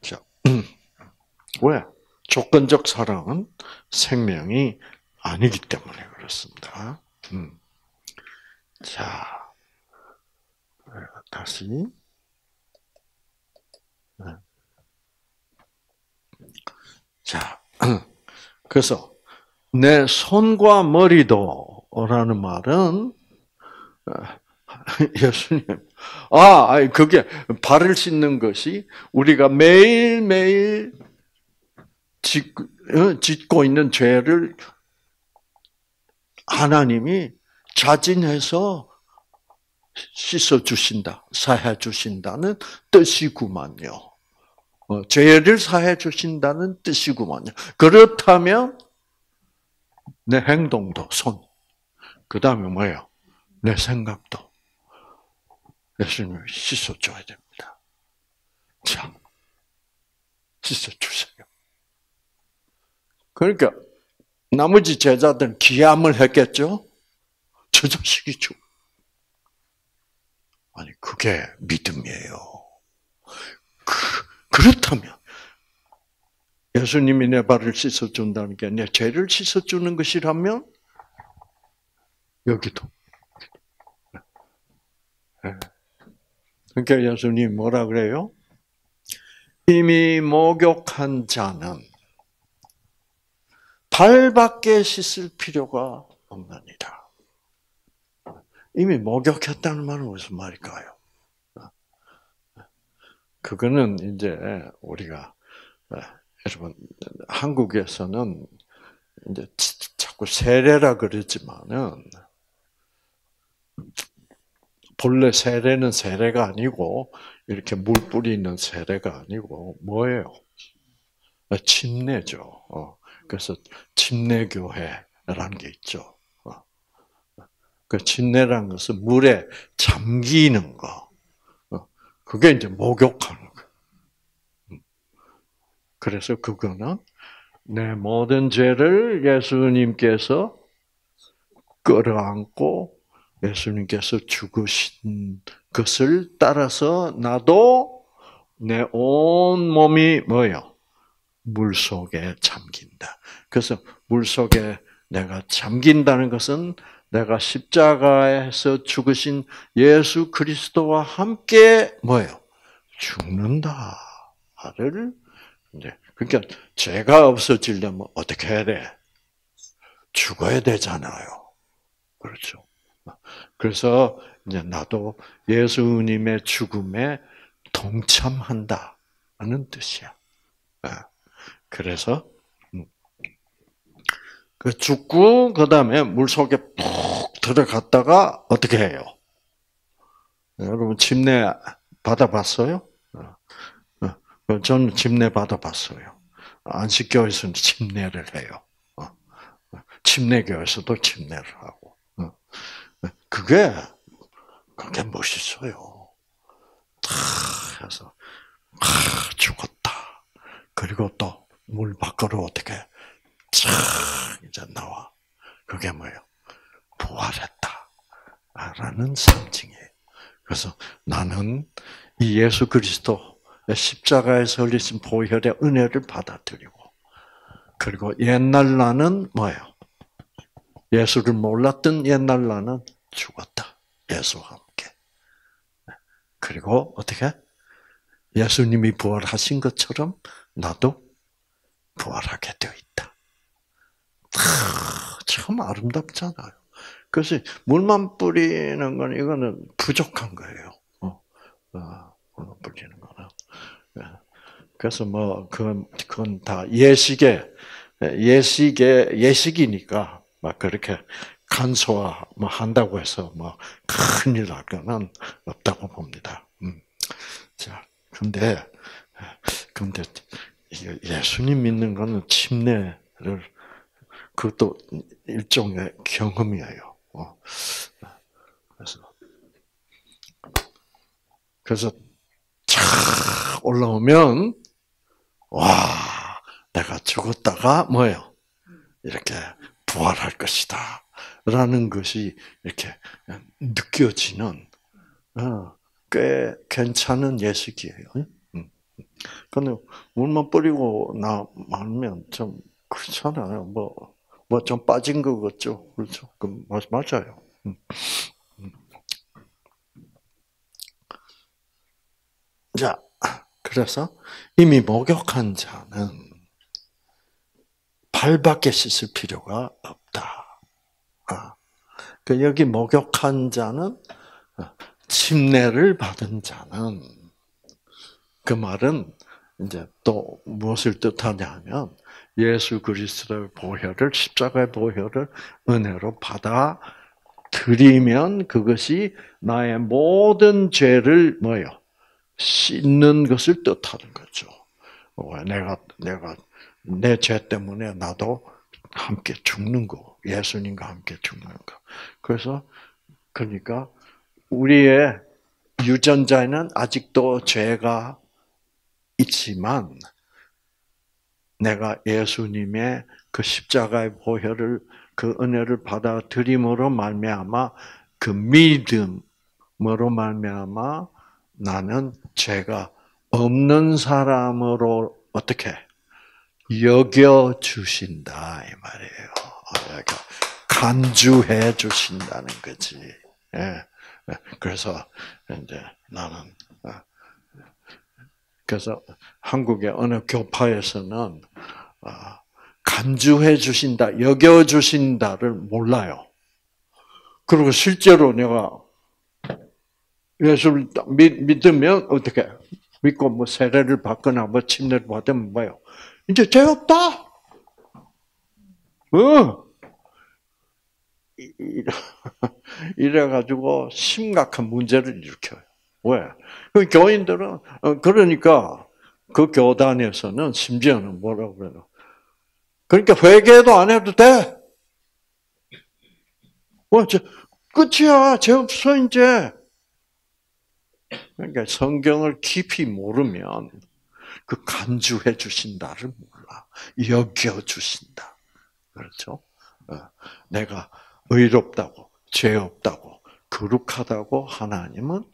자, (clears throat) 왜? 조건적 사랑은 생명이 아니기 때문에 그렇습니다. 음. 자, 다시. 네. 자, (clears throat) 그래서 내 손과 머리도라는 말은 어, (laughs) 예수님, 아, 그게 발을 씻는 것이 우리가 매일 매일 어, 짓고 있는 죄를 하나님이 자진해서 씻어 주신다, 사해 주신다는 뜻이구만요. 어, 죄를 사해 주신다는 뜻이구만요. 그렇다면 내 행동도 손, 그 다음에 뭐예요? 내 생각도 예수님을 씻어줘야 됩니다. 자, 씻어주세요. 그러니까 나머지 제자들은 기함을 했겠죠? 저 자식이죠. 아니, 그게 믿음이에요. 그, 그렇다면 예수님이 내 발을 씻어준다는 게 내 죄를 씻어주는 것이라면 여기도 예. 그러니까 예수님 뭐라 그래요? 이미 목욕한 자는 발밖에 씻을 필요가 없느니라. 이미 목욕했다는 말은 무슨 말일까요? 그거는 이제 우리가 어, 여러분 한국에서는 이제 자꾸 세례라 그러지만은 본래 세례는 세례가 아니고 이렇게 물 뿌리는 세례가 아니고 뭐예요? 아, 침례죠. 어, 그래서 침례교회라는 게 있죠. 어. 그 침례라는 것은 물에 잠기는 거. 그게 이제 목욕하는 거예요. 음. 그래서 그거는 내 모든 죄를 예수님께서 끌어안고 예수님께서 죽으신 것을 따라서 나도 내 온 몸이 뭐요? 물 속에 잠긴다. 그래서 물 속에 내가 잠긴다는 것은 내가 십자가에서 죽으신 예수 그리스도와 함께 뭐예요? 죽는다를 이제 그러니까 죄가 없어지려면 어떻게 해야 돼? 죽어야 되잖아요. 그렇죠. 그래서 이제 나도 예수님의 죽음에 동참한다는 뜻이야. 예. 그래서 음. 그 죽고 그 다음에 물 속에 푹 들어갔다가 어떻게 해요? 여러분 침례 받아봤어요? 어. 어. 저는 침례 받아봤어요. 안식교에서는 침례를 해요. 어. 침례교에서도 침례를 하고. 그게 그게 멋있어요. 다 해서 아, 죽었다. 그리고 또 물 밖으로 어떻게 쫙 이제 나와. 그게 뭐예요? 부활했다. 라는 상징이에요. 그래서 나는 이 예수 그리스도 십자가에서 흘리신 보혈의 은혜를 받아들이고, 그리고 옛날 나는 뭐예요? 예수를 몰랐던 옛날 나는 죽었다. 예수와 함께. 그리고 어떻게? 예수님이 부활하신 것처럼 나도 부활하게 되어 있다. 참 아름답잖아요. 그래서 물만 뿌리는 건 이거는 부족한 거예요. 어, 어, 물만 뿌리는 거는. 예. 그래서 뭐 그건 그건 다 예식의 예식의 예식이니까 막 그렇게 간소화 뭐 한다고 해서 뭐 큰일 날 거는 없다고 봅니다. 음. 자, 근데 근데 예수님 믿는 거는 침례를 그것도 일종의 경험이에요. 어. 그래서 그래서 쫙 올라오면 와 내가 죽었다가 뭐예요? 이렇게 부활할 것이다. 라는 것이 이렇게 느껴지는 어, 꽤 괜찮은 예식이에요. 근데 물만 뿌리고 나 말면 좀 그렇잖아요. 뭐, 뭐 좀 빠진 것 같죠. 그렇죠. 그, 맞아요. 자, 그래서 이미 목욕한 자는 발밖에 씻을 필요가 없다. 아, 그 여기 목욕한 자는 침례를 받은 자는 그 말은 이제 또 무엇을 뜻하냐면 예수 그리스도의 보혈을 십자가의 보혈을 은혜로 받아 드리면 그것이 나의 모든 죄를 뭐요? 씻는 것을 뜻하는 거죠. 내가 내가 내 죄 때문에 나도 함께 죽는 거, 예수님과 함께 죽는 거. 그래서 그러니까 우리의 유전자에는 아직도 죄가 있지만 내가 예수님의 그 십자가의 보혈을 그 은혜를 받아들임으로 말미암아 그 믿음으로 말미암아 나는 죄가 없는 사람으로 어떻게 여겨 주신다 이 말이에요. 간주해 주신다는 거지. 예. 그래서 이제 나는 어, 그래서 한국의 어느 교파에서는 어, 간주해 주신다, 여겨 주신다를 몰라요. 그리고 실제로 내가 예수를 믿 으면 어떻게 믿고 뭐 세례를 받거나 뭐 침례를 받으면 뭐요? 이제 죄 없다. 어. (laughs) 이래가지고 심각한 문제를 일으켜요. 왜? 그 교인들은 어, 그러니까 그 교단에서는 심지어는 뭐라고 그래요? 그러니까 회개도 안 해도 돼. 뭐, 저, 끝이야. 죄 없어, 이제. 그러니까 성경을 깊이 모르면 그 간주해 주신다를 몰라. 여겨 주신다. 그렇죠? 어, 내가 의롭다고, 죄 없다고, 거룩하다고 하나님은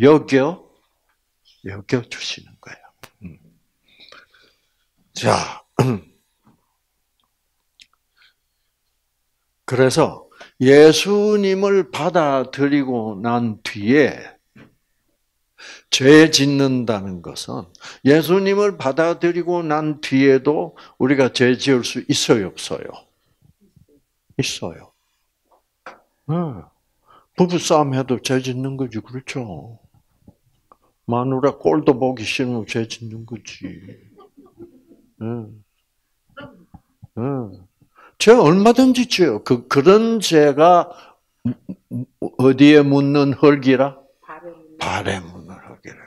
여겨 여겨주시는 거예요. 음. 자, (clears throat) 그래서 예수님을 받아들이고 난 뒤에 죄 짓는다는 것은 예수님을 받아들이고 난 뒤에도 우리가 죄 지을 수 있어요, 없어요? 있어요. 네. 부부 싸움 해도 죄 짓는 거지, 그렇죠? 마누라 꼴도 보기 싫으면 죄 짓는 거지. 네. 네. 죄 얼마든지 지요. 그, 그런 죄가 어디에 묻는 흙이라? 발에 묻는 흙이래요.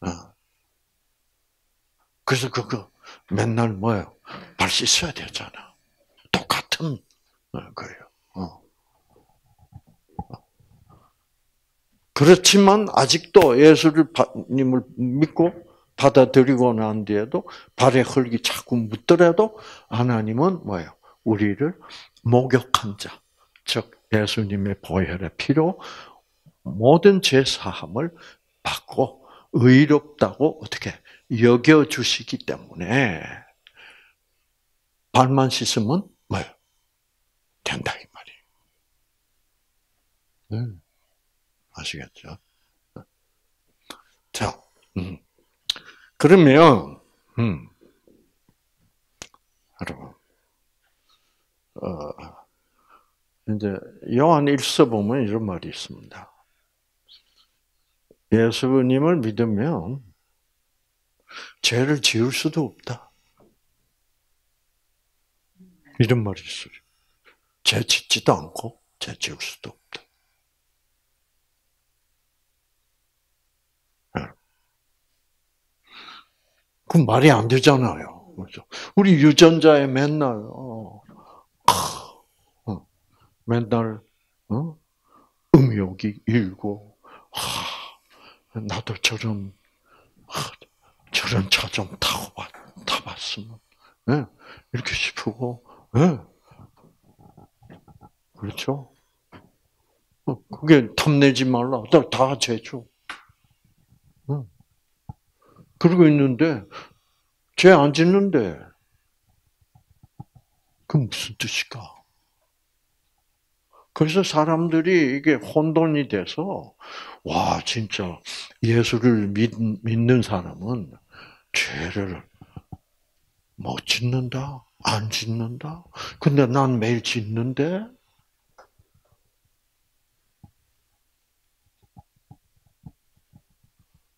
어. 그래서 그거 맨날 뭐예요? 발 씻어야 되잖아. 똑같은 거예요. 어. 그렇지만 아직도 예수님을 믿고 받아들이고 난 뒤에도 발에 흙이 자꾸 묻더라도 하나님은 뭐예요? 우리를 목욕한 자, 즉 예수님의 보혈의 피로 모든 죄 사함을 받고 의롭다고 어떻게 여겨 주시기 때문에 발만 씻으면? 된다 이 말이에요. 네. 아시겠죠? 자, 음. 그러면 음. 여러분, 어, 이제 요한 일서 보면 이런 말이 있습니다. 예수님을 믿으면 죄를 지을 수도 없다. 이런 말이 있어요. 죄 짓지도 않고 죄 지을 수도 없다. 그 말이 안 되잖아요. 그렇죠? 우리 유전자에 맨날 어, 어, 맨날 어? 음욕이 일고 하, 나도 저런 하, 저런 차 좀 타고 봤, 타봤으면 네? 이렇게 싶고 네? 그렇죠? 어, 그게 탐내지 말라. 다 죄죠. 그러고 있는데 죄 안 짓는데 그 무슨 뜻일까? 그래서 사람들이 이게 혼돈이 돼서 와 진짜 예수를 믿, 믿는 사람은 죄를 못 짓는다, 안 짓는다. 근데 난 매일 짓는데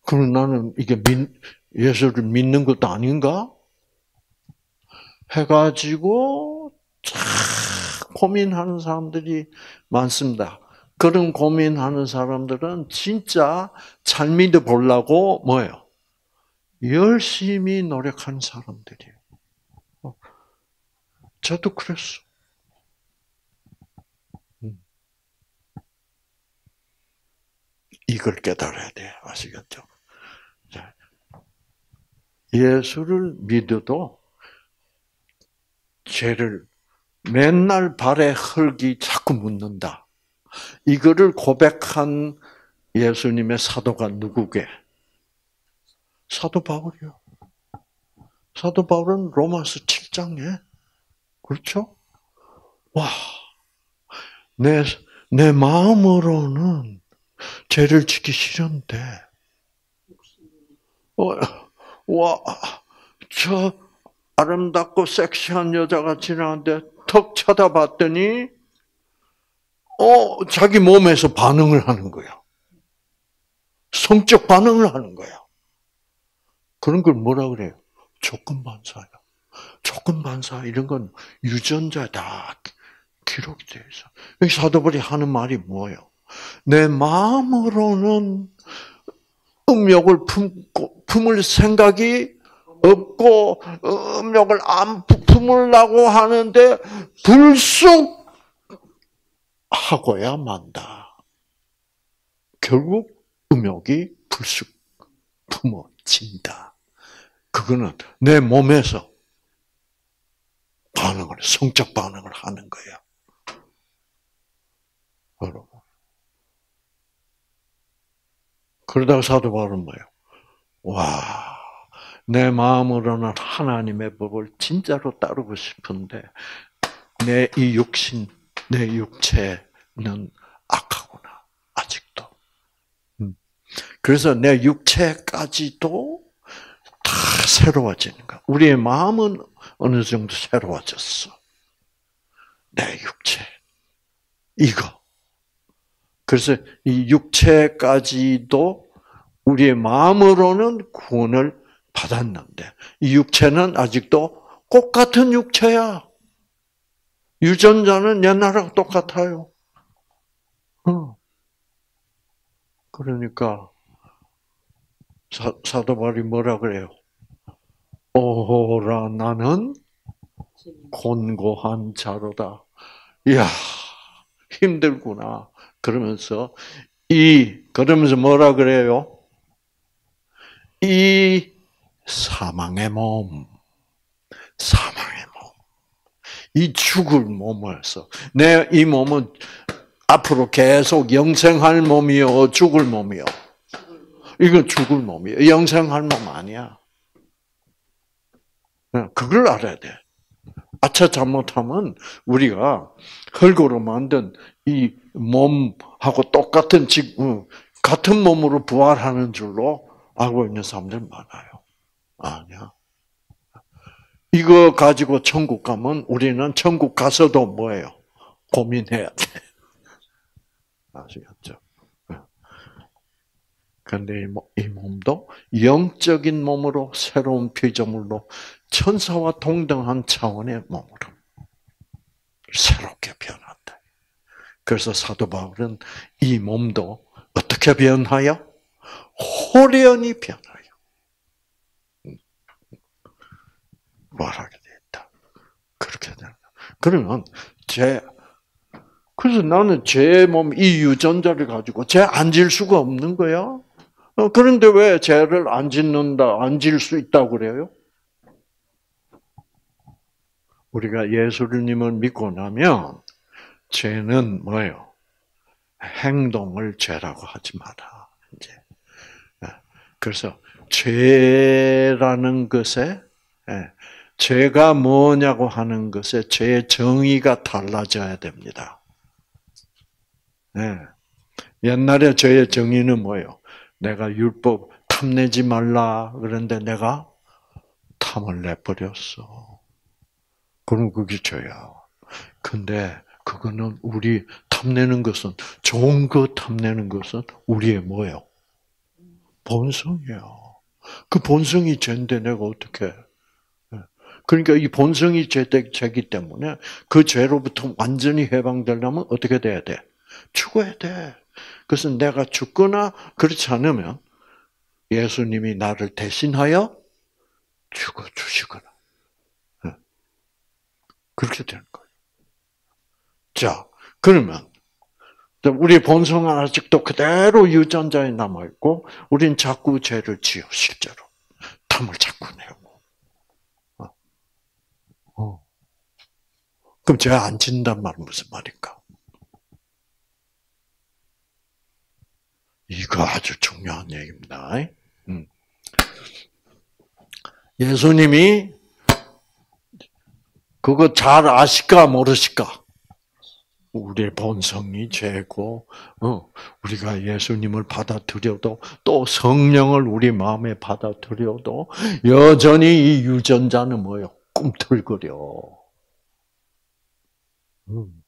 그럼 나는 이게 믿, 예수를 믿는 것도 아닌가? 해가지고 참 고민하는 사람들이 많습니다. 그런 고민하는 사람들은 진짜 잘 믿어 보려고 뭐예요? 열심히 노력하는 사람들이에요. 어. 저도 그랬어. 음. 이걸 깨달아야 돼. 아시겠죠? 예수를 믿어도 죄를 맨날 발에 흙이 자꾸 묻는다. 이거를 고백한 예수님의 사도가 누구게? 사도 바울이요. 사도 바울은 로마서 7장에 그렇죠? 와, 내, 내 마음으로는 죄를 지기 싫은데, 어, 와, 저 아름답고 섹시한 여자가 지나는데 턱 쳐다봤더니, 어, 자기 몸에서 반응을 하는 거야. 성적 반응을 하는 거야. 그런 걸 뭐라 그래요? 조건 반사야. 조건 반사 이런 건 유전자에 다 기록되어 있어. 사도벌이 하는 말이 뭐예요? 내 마음으로는 음욕을 품고, 품을 생각이 없고, 음욕을 안 품으려고 하는데, 불쑥 하고야 만다. 결국 음욕이 불쑥 품어진다. 그거는 내 몸에서 반응을, 성적 반응을 하는 거야. 여러분. 그러다가 사도 바울은 뭐예요? 와, 내 마음으로는 하나님의 법을 진짜로 따르고 싶은데 내 이 육신, 내 육체는 악하구나 아직도. 음. 그래서 내 육체까지도 다 새로워지는 거. 우리의 마음은 어느 정도 새로워졌어. 내 육체. 이거. 그래서 이 육체까지도 우리의 마음으로는 구원을 받았는데 이 육체는 아직도 꽃 같은 육체야. 유전자는 옛날하고 똑같아요. 어. 그러니까 사, 사도 바울이 뭐라 그래요? 오라 나는 곤고한 자로다. 이야 힘들구나. 그러면서 이 그러면서 뭐라 그래요? 이 사망의 몸, 사망의 몸, 이 죽을 몸에서 내 이 몸은 앞으로 계속 영생할 몸이요, 죽을 몸이요. 이건 죽을 몸이에요. 영생할 몸 아니야. 그걸 알아야 돼. 아차 잘못하면 우리가 흙으로 만든 이 몸하고 똑같은 지 같은 몸으로 부활하는 줄로 알고 있는 사람들 많아요. 아니야. 이거 가지고 천국 가면 우리는 천국 가서도 뭐예요? 고민해야 돼. (laughs) 아시겠죠? 그런데 이 몸도 영적인 몸으로 새로운 피조물로 천사와 동등한 차원의 몸으로 새롭게 변한다. 그래서 사도 바울은 이 몸도 어떻게 변하여? 호련히 변하여. 말하게 됐다. 그렇게 되는 그러면 제 그래서 나는 제 몸 이 유전자를 가지고 제 앉을 수가 없는 거야. 어, 그런데 왜 죄를 안 짓는다, 안 질 수 있다고 그래요? 우리가 예수님을 믿고 나면 죄는 뭐예요? 행동을 죄라고 하지 마라. 이제 예. 그래서 죄라는 것에 예, 죄가 뭐냐고 하는 것에 죄의 정의가 달라져야 됩니다. 네. 옛날에 죄의 정의는 뭐예요? 내가 율법 탐내지 말라 그런데 내가 탐을 내버렸어. 그럼 그게 죄야. 근데 그거는 우리 탐내는 것은 좋은 거 탐내는 것은 우리의 뭐예요? 본성이야. 그 본성이 죄인데 내가 어떻게? 그러니까 이 본성이 죄기 때문에 그 죄로부터 완전히 해방되려면 어떻게 돼야 돼? 죽어야 돼. 그래서 내가 죽거나 그렇지 않으면 예수님이 나를 대신하여 죽어 주시거나 그렇게 되는 거예요. 자, 그러면 우리 본성은 아직도 그대로 유전자에 남아 있고, 우린 자꾸 죄를 지어 실제로 탐을 자꾸 내고. 어. 어. 그럼 죄 안 진단 말은 무슨 말인가? 이거 아주 중요한 얘기입니다. 음. 예수님이 그거 잘 아실까 모르실까? 우리의 본성이 죄고, 어, 우리가 예수님을 받아들여도 또 성령을 우리 마음에 받아들여도 여전히 이 유전자는 뭐요? 꿈틀거려. 음.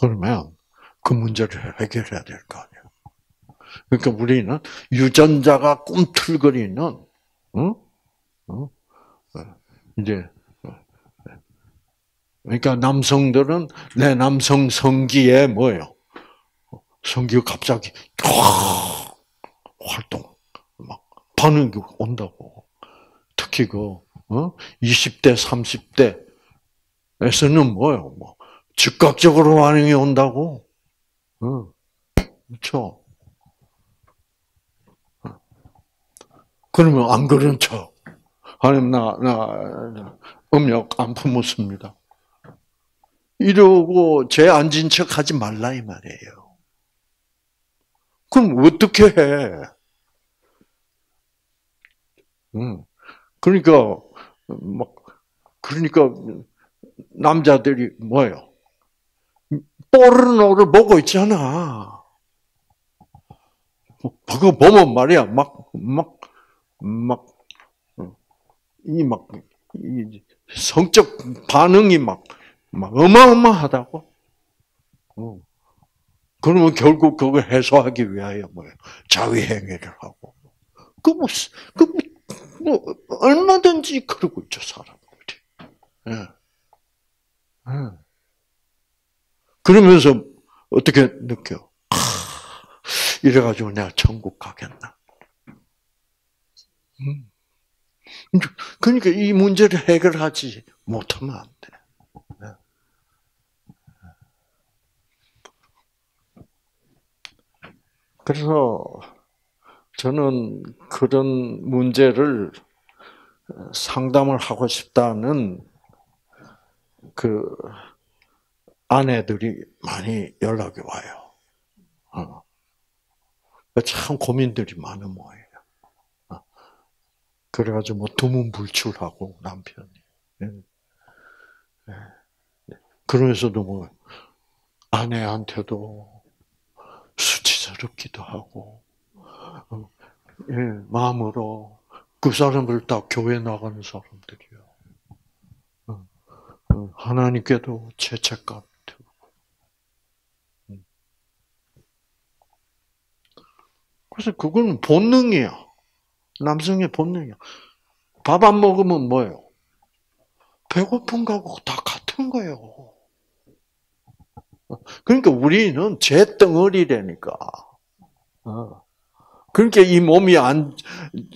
그러면 그 문제를 해결해야 될 거 아니야. 그러니까 우리는 유전자가 꿈틀거리는, 응? 어? 이제 그러니까 남성들은 내 남성 성기에 뭐예요? 성기가 갑자기 활동 막 반응이 온다고. 특히 그 어? 20대 30대에서는 뭐예요? 뭐 즉각적으로 반응이 온다고. 어. 그렇죠? 그러면 안 그런 척. 하나님 나, 나 음력 안 품었습니다. 이러고 죄 앉은 척 하지 말라 이 말이에요. 그럼 어떻게 해? 응. 그러니까 막 그러니까 남자들이 뭐예요? 포르노를 보고 있잖아. 그거 보면 말이야, 막, 막, 막, 이 막, 이 성적 반응이 막, 막 어마어마하다고. 어. 그러면 결국 그걸 해소하기 위하여 뭐예요? 자위행위를 하고. 그 뭐, 그 뭐, 뭐, 얼마든지 그러고 있죠, 사람들이. 예. 예. 그러면서 어떻게 느껴? 아, 이래가지고 내가 천국 가겠나? 음. 그러니까 이 문제를 해결하지 못하면 안 돼. 그래서 저는 그런 문제를 상담을 하고 싶다는 그 아내들이 많이 연락이 와요. 어. 참 고민들이 많은 모양이에요. 어. 그래가지고 뭐 두문불출하고 남편이. 예. 예. 그러면서도 뭐 아내한테도 수치스럽기도 하고 어. 예, 마음으로 그 사람들 다 교회 나가는 사람들이요. 하나님께도 죄책감 그래서 그건 본능이야. 남성의 본능이야. 밥 안 먹으면 뭐예요? 배고픈 거하고 다 같은 거예요. 그러니까 우리는 죄 덩어리라니까. 어. 그러니까 이 몸이 안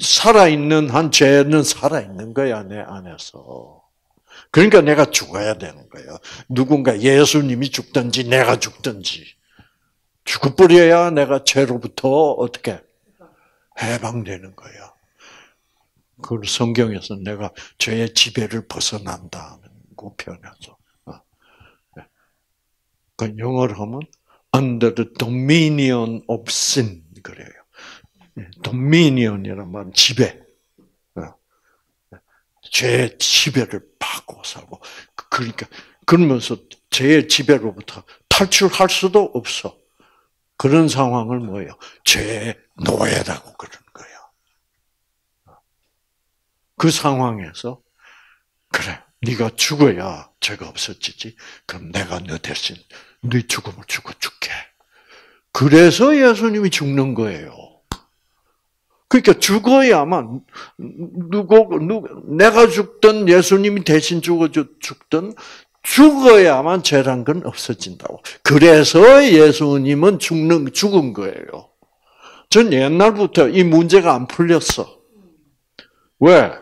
살아있는 한 죄는 살아있는 거야 내 안에서. 그러니까 내가 죽어야 되는 거예요. 누군가 예수님이 죽든지 내가 죽든지. 죽어버려야 내가 죄로부터 어떻게 해방되는 거야. 그걸 성경에서 내가 죄의 지배를 벗어난다는 그 표현해서. 어. 그 영어로 하면 under the dominion of sin 그래요. dominion이란 말은 지배. 어. 죄의 지배를 받고 살고 그러니까 그러면서 죄의 지배로부터 탈출할 수도 없어. 그런 상황을 뭐예요? 죄의 노예라고 그러는 거예요. 그 상황에서 그래, 네가 죽어야 죄가 없어지지. 그럼 내가 너 대신 네 죽음을 죽어 줄게. 그래서 예수님이 죽는 거예요. 그러니까 죽어야만 누구 누 내가 죽든 예수님이 대신 죽어 죽든 죽어야만 죄란 건 없어진다고. 그래서 예수님은 죽는, 죽은 거예요. 전 옛날부터 이 문제가 안 풀렸어. 왜?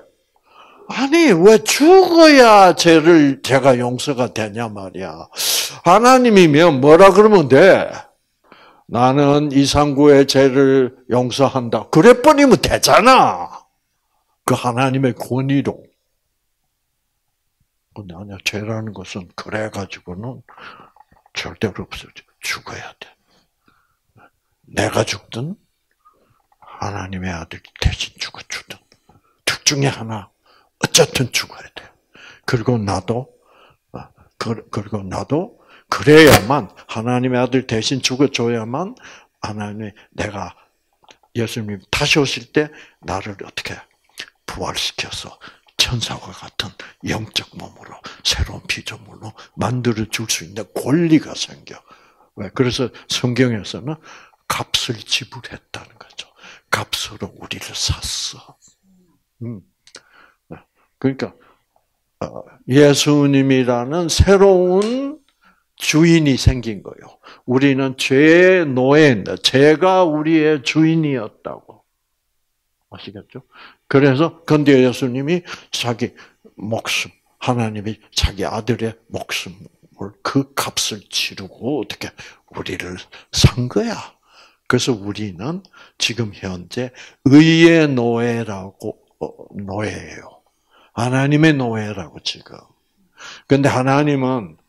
아니, 왜 죽어야 죄를, 죄가 용서가 되냐 말이야. 하나님이면 뭐라 그러면 돼? 나는 이상구의 죄를 용서한다. 그래 버리면 되잖아. 그 하나님의 권위로. 근데 아니야, 죄라는 것은 그래가지고는 절대로 없어져. 죽어야 돼. 내가 죽든, 하나님의 아들이 대신 죽어주든, 둘 중에 하나, 어쨌든 죽어야 돼. 그리고 나도, 어, 그리고 나도, 그래야만, 하나님의 아들 대신 죽어줘야만, 하나님이 내가, 예수님 다시 오실 때, 나를 어떻게 부활시켜서 천사와 같은 영적 몸으로 새로운 피조물로 만들어 줄 수 있는 권리가 생겨. 왜? 그래서 성경에서는 값을 지불했다는 거죠. 값으로 우리를 샀어. 음. 그러니까 어, 예수님이라는 새로운 주인이 생긴 거예요. 우리는 죄의 노예인데 죄가 우리의 주인이었다고. 아시겠죠? 그래서 근데 예수님이 자기 목숨, 하나님이 자기 아들의 목숨을 그 값을 치르고 어떻게 우리를 산 거야. 그래서 우리는 지금 현재 의의 노예라고 어, 노예예요. 하나님의 노예라고 지금. 근데 하나님은 예,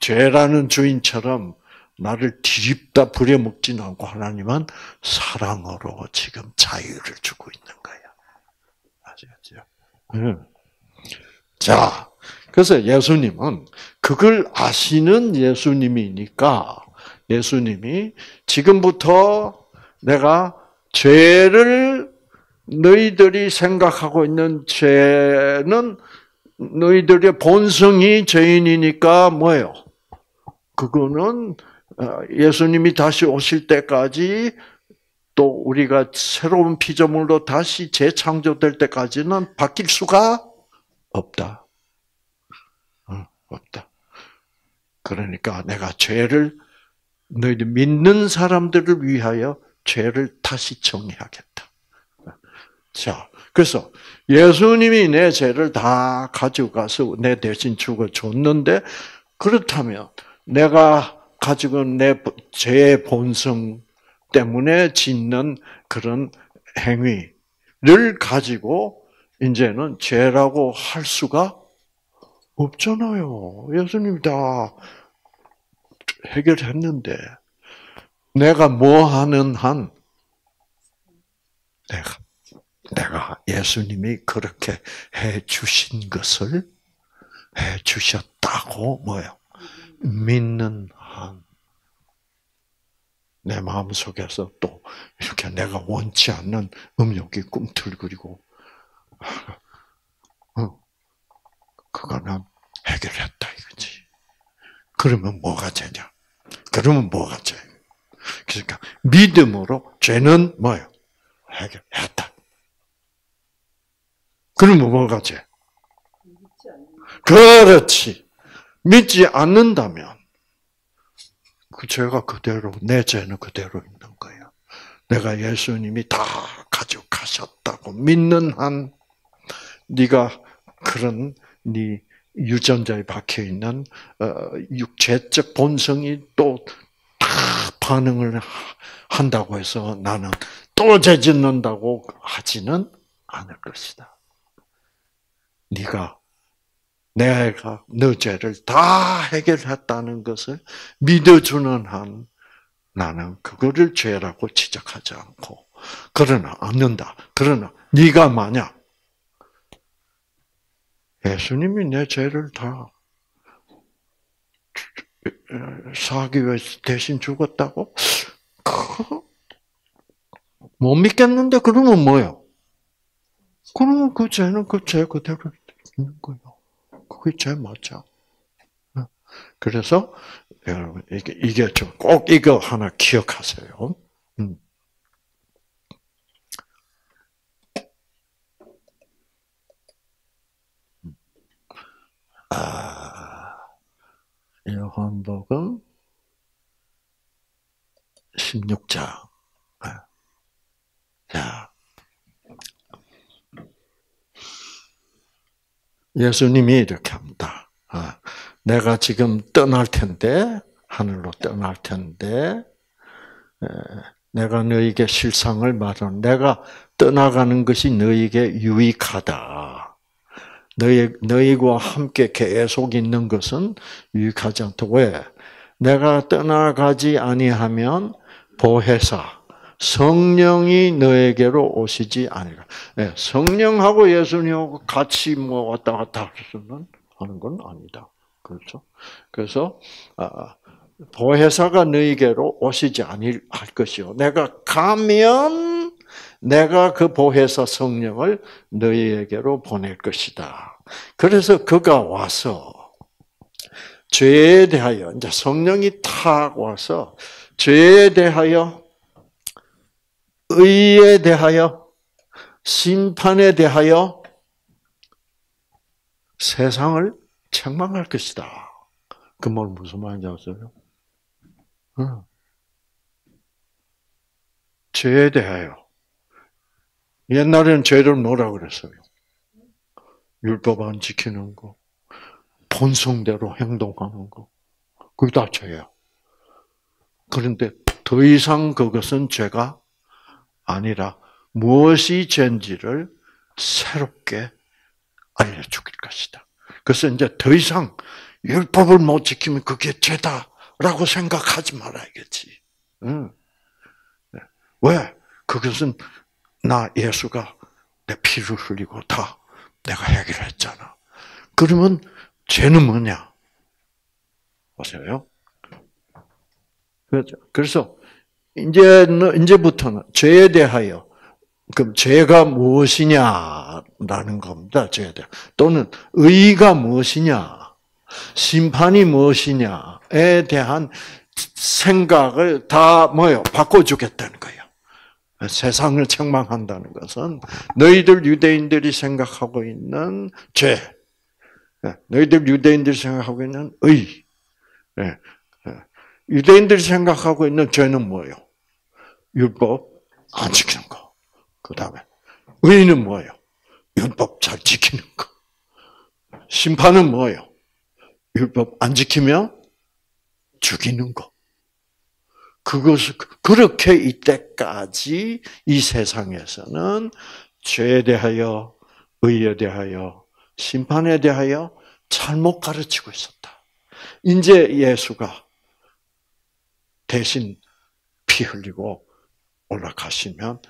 죄라는 주인처럼 나를 뒤집다 부려먹지는 않고 하나님은 사랑으로 지금 자유를 주고 있는 거야. 아시겠죠? 네. 자, 그래서 예수님은 그걸 아시는 예수님이니까 예수님이 지금부터 내가 죄를 너희들이 생각하고 있는 죄는 너희들의 본성이 죄인이니까 뭐예요? 그거는 어, 예수님이 다시 오실 때까지 또 우리가 새로운 피조물로 다시 재창조될 때까지는 바뀔 수가 없다. 어, 없다. 그러니까 내가 죄를 너희들 믿는 사람들을 위하여 죄를 다시 정의하겠다. 자, 그래서 예수님이 내 죄를 다 가져가서 내 대신 죽어 줬는데 그렇다면 내가 가지고 내 죄의 본성 때문에 짓는 그런 행위를 가지고 이제는 죄라고 할 수가 없잖아요. 예수님이 다 해결했는데 내가 뭐 하는 한 내가 내가 예수님이 그렇게 해 주신 것을 해 주셨다고 뭐요? 믿는 한 내 마음 속에서 또 이렇게 내가 원치 않는 음욕이 꿈틀거리고 어, 그거는 해결했다 이거지. 그러면 뭐가 죄냐? 그러면 뭐가 죄? 그러니까 믿음으로 죄는 뭐요? 해결했다. 그러면 뭐가 죄? 그렇지. 믿지 않는다면 그 죄가 그대로 내 죄는 그대로 있는 거예요. 내가 예수님이 다 가져가셨다고 믿는 한 네가 그런 네 유전자에 박혀 있는 어, 육체적 본성이 또다 반응을 한다고 해서 나는 또 죄짓는다고 하지는 않을 것이다. 네가 내가 너 죄를 다 해결했다는 것을 믿어주는 한 나는 그거를 죄라고 지적하지 않고 그러나 않는다. 그러나 네가 만약 예수님이 내 죄를 다 사기 위해서 대신 죽었다고? 못 믿겠는데 그러면 뭐요? 그러면 그 죄는 그 죄 그대로 있는 거예요. 그게 제일. 어? 그래서 여러분 이게 이게 꼭 이거 하나 기억하세요. 음. 아, 요한복음 16장. 자, 예수님이 이렇게 합니다. 아, 내가 지금 떠날 텐데 하늘로 떠날 텐데 내가 너에게 실상을 말하 내가 떠나가는 것이 너에게 유익하다. 너희 너희와 함께 계속 있는 것은 유익하지 않다. 왜? 내가 떠나가지 아니하면 보혜사 성령이 너에게로 오시지 않으라. 네, 성령하고 예수님하고 같이 뭐 왔다 갔다 하는 하는 건 아니다. 그렇죠? 그래서 아, 보혜사가 너에게로 오시지 아니할 것이요. 내가 가면 내가 그 보혜사 성령을 너희에게로 보낼 것이다. 그래서 그가 와서 죄에 대하여 이제 성령이 탁 와서 죄에 대하여 의에 대하여 심판에 대하여 세상을 책망할 것이다. 그 말 무슨 말인지 아세요? 어. 죄에 대하여. 옛날에는 죄를 뭐라 그랬어요? 율법 안 지키는 거, 본성대로 행동하는 거, 그게 다 죄야. 그런데 더 이상 그것은 죄가 아니라 무엇이 죄인지를 새롭게 알려주길 것이다. 그래서 이제 더 이상 율법을 못 지키면 그게 죄다라고 생각하지 말아야겠지. 응. 네. 왜? 그것은 나 예수가 내 피를 흘리고 다 내가 해결했잖아. 그러면 죄는 뭐냐? 보세요. 그렇죠. 그래서 이제 이제부터는 죄에 대하여 그럼 죄가 무엇이냐라는 겁니다. 죄에 대해 또는 의가 무엇이냐, 심판이 무엇이냐에 대한 생각을 다 뭐요 바꿔주겠다는 거예요. 세상을 책망한다는 것은 너희들 유대인들이 생각하고 있는 죄, 너희들 유대인들이 생각하고 있는 의, 유대인들이 생각하고 있는 죄는 뭐예요? 율법 안 지키는 거. 그 다음에 의는 뭐예요? 율법 잘 지키는 거. 심판은 뭐예요? 율법 안 지키면 죽이는 거. 그것을 그렇게 이때까지 이 세상에서는 죄에 대하여 의에 대하여 심판에 대하여 잘못 가르치고 있었다. 이제 예수가 대신 피 흘리고 올라가시면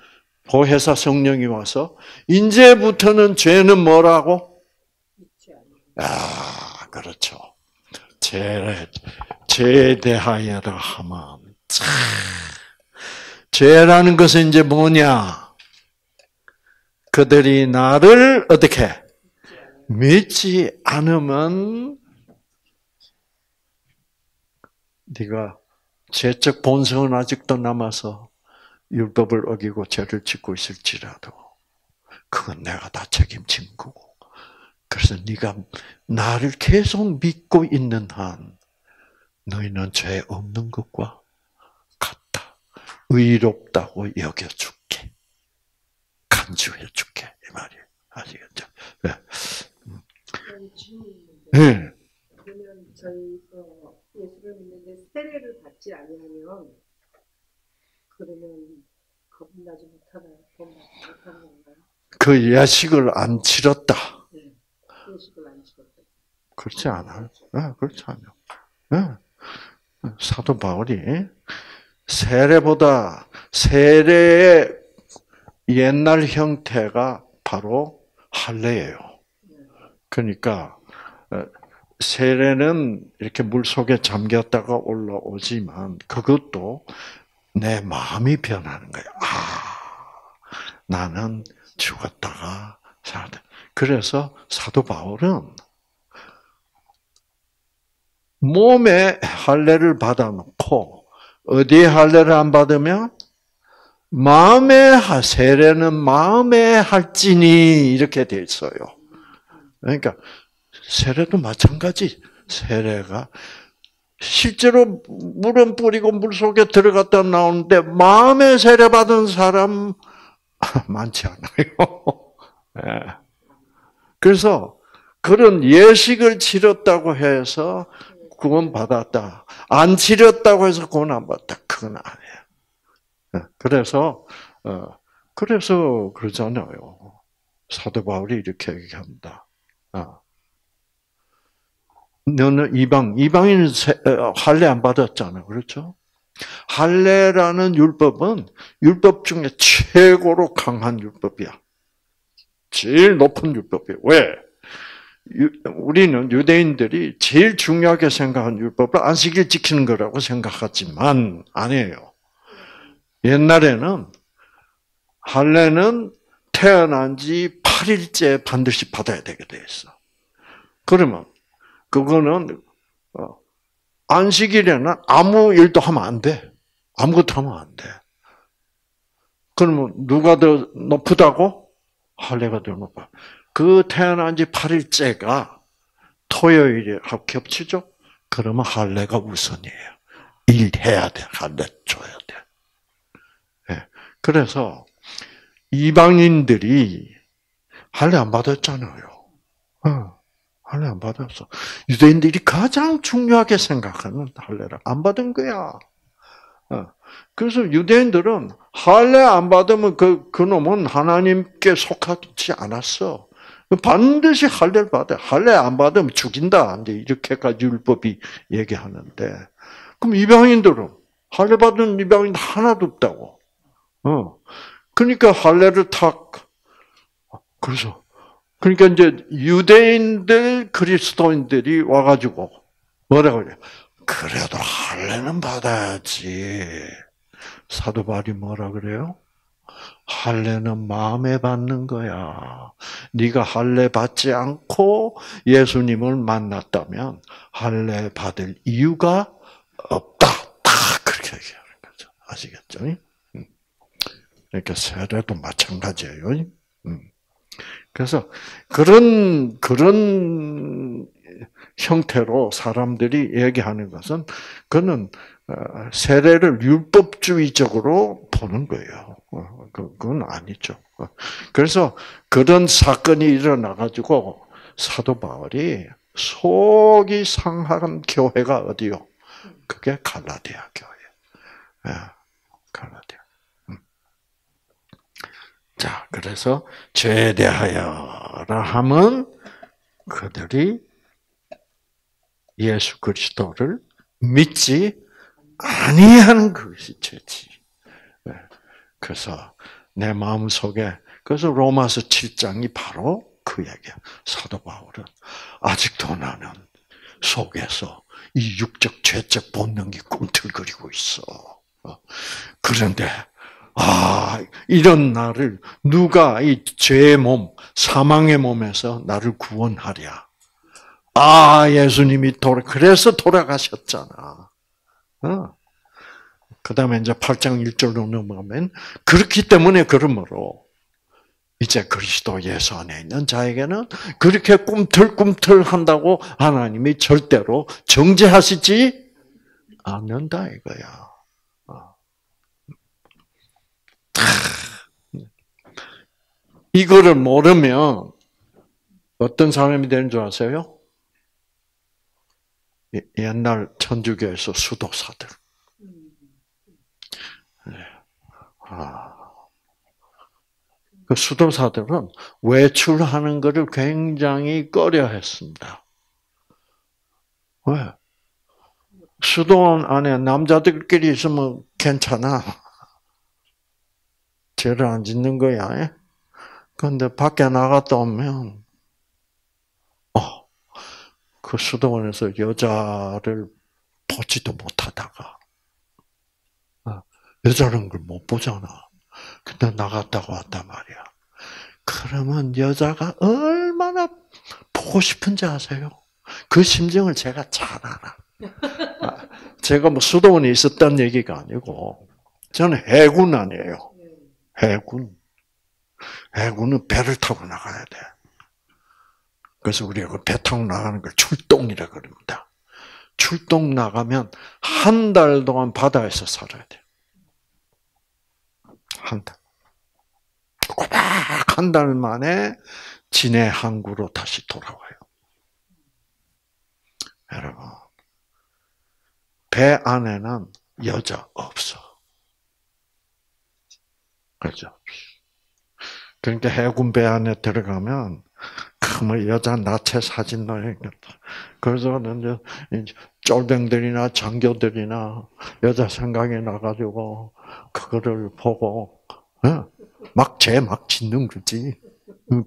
보혜사 성령이 와서 이제부터는 죄는 뭐라고? 아, 그렇죠. 죄, 죄에 대하여라 하면 참, 죄라는 것은 이제 뭐냐? 그들이 나를 어떻게 믿지 않으면 네가 죄적 본성은 아직도 남아서 율법을 어기고 죄를 짓고 있을지라도 그건 내가 다 책임진 거고. 그래서 네가 나를 계속 믿고 있는 한 너희는 죄 없는 것과 같다. 의롭다고 여겨줄게. 간주해줄게. 이 말이에요. 아시겠죠? 네. 네. 그러면 저희 예수를 믿는데 세례를 받지 아니하면 그러면 거듭나지 못하나요? 못하는 건가요? 그 예식을 안 치렀다. 네. 예식을 안 치렀다. 그렇지 않아요. 네, 그렇지 않아요. 네. 사도 바울이 세례보다 세례의 옛날 형태가 바로 할례예요. 그러니까 어, 세례는 이렇게 물 속에 잠겼다가 올라오지만 그것도 내 마음이 변하는 거예요. 아, 나는 죽었다가 살다. 그래서 사도 바울은 몸에 할례를 받아놓고 어디에 할례를 안 받으면 마음의 세례는 마음에 할지니 이렇게 돼 있어요. 그러니까 세례도 마찬가지. 세례가 실제로 물은 뿌리고 물 속에 들어갔다 나오는데 마음에 세례 받은 사람 (laughs) 많지 않아요. 네. (laughs) 그래서 그런 예식을 치렀다고 해서 구원 받았다. 안 치렀다고 해서 구원 안 받았다. 그건 아니에요. 네. 그래서 어, 그래서 그러잖아요. 사도 바울이 이렇게 얘기합니다. 아. 너는 이방, 이방인은 어, 할례 안 받았잖아. 그렇죠? 할례라는 율법은 율법 중에 최고로 강한 율법이야. 제일 높은 율법이야. 왜? 우리는 유대인들이 제일 중요하게 생각한 율법을 안식일 지키는 거라고 생각하지만 아니에요. 옛날에는 할례는 태어난 지 8일째 반드시 받아야 되게 돼 있어. 그러면 그거는 어, 안식일에는 아무 일도 하면 안 돼. 아무것도 하면 안 돼. 그러면 누가 더 높다고? 할례가 더 높아. 그 태어난 지 8일째가 토요일에 겹치죠? 그러면 할례가 우선이에요. 일해야 돼. 할례 줘야 돼. 네. 그래서 이방인들이 할례 안 받았잖아요. 어. 할례 안 받았어. 유대인들이 가장 중요하게 생각하는 할례를 안 받은 거야. 어. 그래서 유대인들은 할례 안 받으면 그 그놈은 하나님께 속하지 않았어. 반드시 할례를 받아. 할례 안 받으면 죽인다. 이제 이렇게까지 율법이 얘기하는데, 그럼 이방인들은 할례 받은 이방인 하나도 없다고. 어. 그러니까 할례를 탁 그래서 그러니까 이제 유대인들 그리스도인들이 와가지고 뭐라고 그래요? 그래도 할례는 받아야지. 사도 바울이 뭐라 그래요? 할례는 마음에 받는 거야. 네가 할례 받지 않고 예수님을 만났다면 할례 받을 이유가 없다. 딱 그렇게 얘기하는 거죠. 아시겠죠? 음. 그러니까 세례도 마찬가지예요. 음. 그래서 그런 그런 형태로 사람들이 얘기하는 것은 그는 어, 세례를 율법주의적으로 보는 거예요. 어, 그, 그건 아니죠. 어, 그래서 그런 사건이 일어나 가지고 사도 바울이 속이 상한 교회가 어디요? 그게 갈라디아 교회. 갈라디아. 음. 자, 그래서 죄에 대하여라 함은 그들이 예수 그리스도를 믿지 아니하는 것이 죄지. 네. 그래서 내 마음 속에 그래서 로마서 7장이 바로 그 얘기야. 사도 바울은 아직도 나는 속에서 이 육적 죄적 본능이 꿈틀거리고 있어. 어. 그런데 아 이런 나를 누가 이 죄의 몸, 사망의 몸에서 나를 구원하랴. 아 예수님이 돌아 그래서 돌아가셨잖아. 어. 그 다음에 이제 8장 1절로 넘어가면, 그렇기 때문에 그러므로, 이제 그리스도 예수 안에 있는 자에게는 그렇게 꿈틀꿈틀 한다고 하나님이 절대로 정죄하시지 않는다 이거야. 어. 이거를 모르면 어떤 사람이 되는 줄 아세요? 옛날 천주교에서 수도사들. 네. 아. 그 수도사들은 외출하는 것을 굉장히 꺼려했습니다. 왜? 수도원 안에 남자들끼리 있으면 괜찮아. 죄를 안 짓는 거야. 그런데 밖에 나갔다 오면 그 수도원에서 여자를 보지도 못하다가 어, 여자라는 걸 못 보잖아. 근데 나갔다고 왔단 말이야. 그러면 여자가 얼마나 보고 싶은지 아세요? 그 심정을 제가 잘 알아. 아, 제가 뭐 수도원에 있었던 얘기가 아니고 저는 해군 아니에요. 해군. 해군은 배를 타고 나가야 돼. 그래서 우리가 그 배 타고 나가는 걸 출동이라 그럽니다. 출동 나가면 한 달 동안 바다에서 살아야 돼. 한 달. 꼬박 한 달 만에 진해 항구로 다시 돌아와요. 여러분, 배 안에는 여자 없어. 그죠? 그러니까 해군 배 안에 들어가면 뭐 여자 나체 사진 나야겠다. 그래서 이제 쫄병들이나 장교들이나 여자 생각이 나가지고 그거를 보고 어? 막죄막 짓는 거지.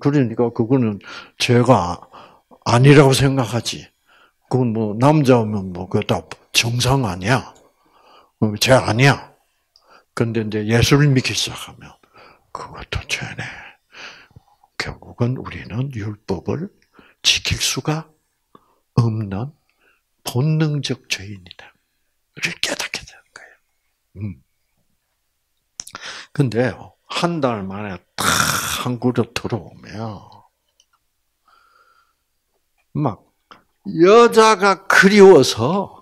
그러니까 그거는 죄가 아니라고 생각하지. 그건 뭐 남자면 뭐 그다 정상 아니야. 어, 죄 아니야. 근데 이제 예수를 믿기 시작하면 그것도 죄네. 결국은 우리는 율법을 지킬 수가 없는 본능적 죄인이다. 를 깨닫게 되는 거예요. 음. 근데 한 달 만에 딱 한국으로 들어오면 막 여자가 그리워서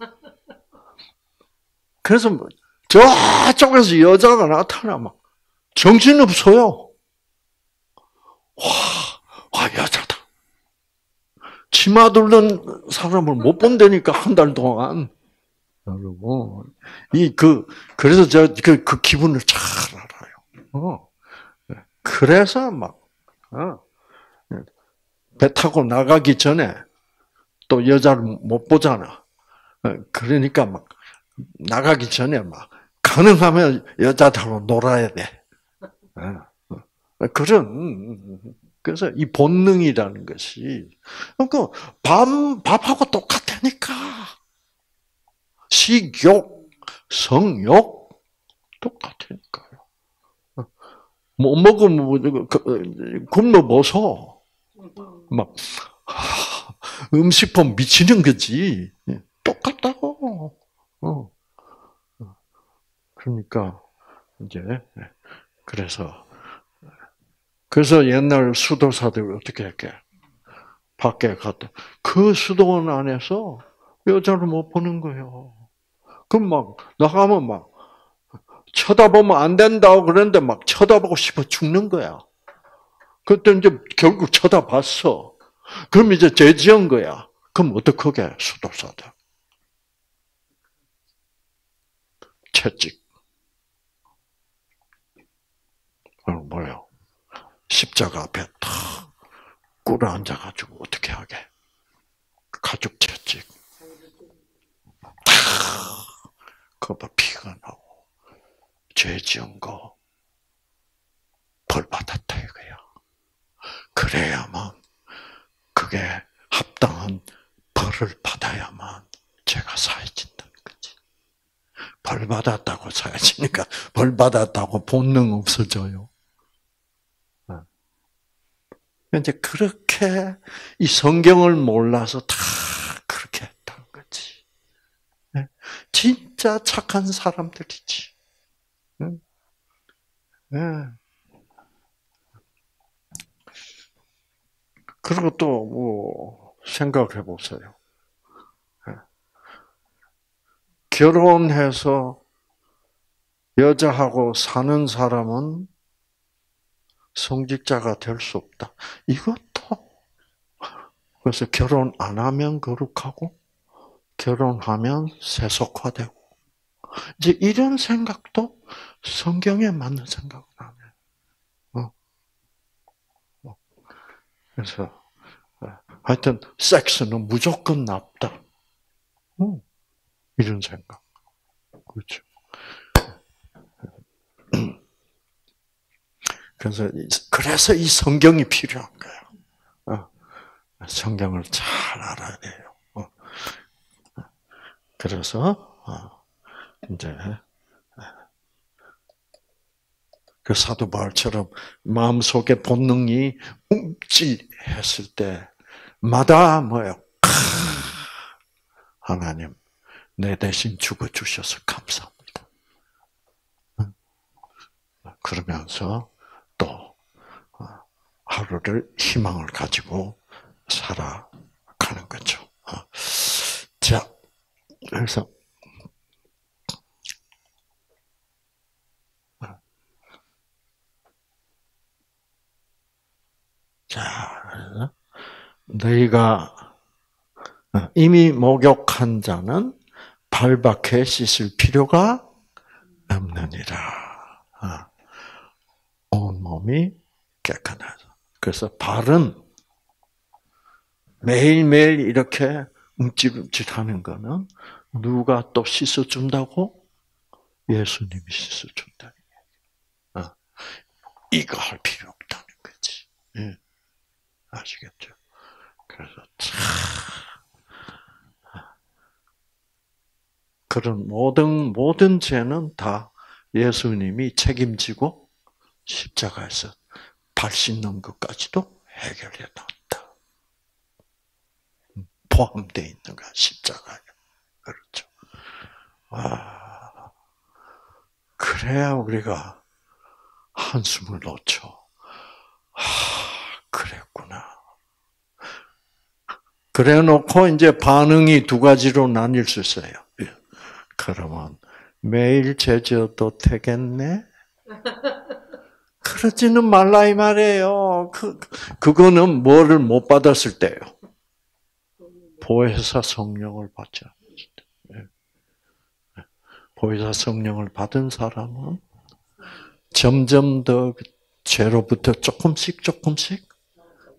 그래서 뭐 저쪽에서 여자가 나타나면 정신없어요. 와, 와, 여자다. 치마 둘른 사람을 못 본다니까, 한 달 동안. 여러분. 이, 그, 그래서 저, 그, 그 기분을 잘 알아요. 어. 그래서 막, 어. 배 타고 나가기 전에 또 여자를 못 보잖아. 어, 그러니까 막, 나가기 전에 막, 가능하면 여자들하고 놀아야 돼. 어. 그런 그래서 이 본능이라는 것이 그러니까 밥 밥하고 똑같다니까. 식욕, 성욕 똑같으니까요. 뭐 먹으면 뭐, 그, 굶어 먹어서 막 음식법 미치는 거지. 똑같다고. 어. 그러니까 이제 그래서 그래서 옛날 수도사들 어떻게 할게? 밖에 갔다. 그 수도원 안에서 여자를 못 보는 거예요. 그럼 막 나가면 막 쳐다보면 안 된다고 그러는데 막 쳐다보고 싶어 죽는 거야. 그때 이제 결국 쳐다봤어. 그럼 이제 죄 지은 거야. 그럼 어떡하게 수도사들. 채찍. 뭐요? 십자가 앞에 탁 꿇어 앉아가지고 어떻게 하게? 가죽 채찍. 그거 피가 나고 죄 지은 거 벌 받았다 이거야. 그래야만 그게 합당한 벌을 받아야만 죄가 사해진다는 거지. 벌 받았다고 사해지니까 벌 받았다고 본능 없어져요. 이제 그렇게 이 성경을 몰라서 다 그렇게 했던 거지. 네? 진짜 착한 사람들이지. 네. 그리고 또 뭐 생각해 보세요. 네. 결혼해서 여자하고 사는 사람은 성직자가 될 수 없다. 이것도 그래서 결혼 안 하면 거룩하고 결혼하면 세속화되고 이제 이런 생각도 성경에 맞는 생각은 아니에요. 어. 어. 그래서 어, 하여튼 섹스는 무조건 납다. 어. 이런 생각. 그렇죠. 그래서 그래서 이 성경이 필요한 거예요. 어. 성경을 잘 알아야 돼요. 어. 그래서 어. 이제 그 사도 바울처럼 마음속에 본능이 움찔했을 때마다 뭐요? 하나님 내 대신 죽어 주셔서 감사합니다. 그러면서 또 어, 하루를 희망을 가지고 살아가는 거죠. 어. 자, 그래서 어. 자, 너희가 이미 목욕한 자는 발밖에 씻을 필요가 없느니라. 몸이 깨끗하죠. 그래서 발은 매일매일 이렇게 움찔움찔하는 거는 누가 또 씻어준다고? 예수님이 씻어준다. 어. 이거 할 필요 없다는 거지. 예. 아시겠죠? 그래서 참 그런 모든 모든 죄는 다 예수님이 책임지고 십자가에서 발 씻는 것까지도 해결해 놨다. 포함되어 있는 거 십자가에. 그렇죠. 아, 그래야 우리가 한숨을 놓쳐. 아, 그랬구나. 그래 놓고 이제 반응이 두 가지로 나뉠 수 있어요. 그러면 매일 제지어도 되겠네? (laughs) 그러지는 말라 이 말이에요. 그 그거는 뭐를 못 받았을 때요. 보혜사 성령을 받지 않았을 때. 예. 보혜사 성령을 받은 사람은 점점 더 죄로부터 조금씩 조금씩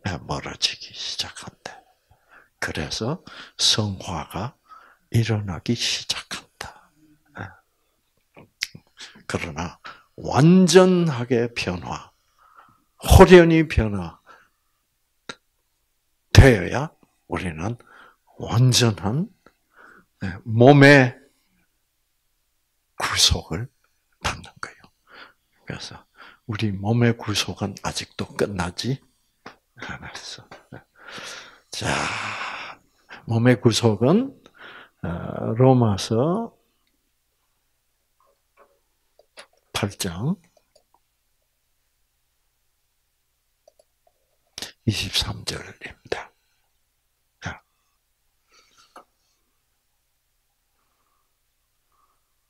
예, 멀어지기 시작한다. 그래서 성화가 일어나기 시작한다. 예. 그러나 완전하게 변화, 호련히 변화, 되어야 우리는 완전한 네, 몸의 구속을 받는 거예요. 그래서 우리 몸의 구속은 아직도 끝나지 않았어. 자, 몸의 구속은 어, 로마서 8장 23절입니다. 자.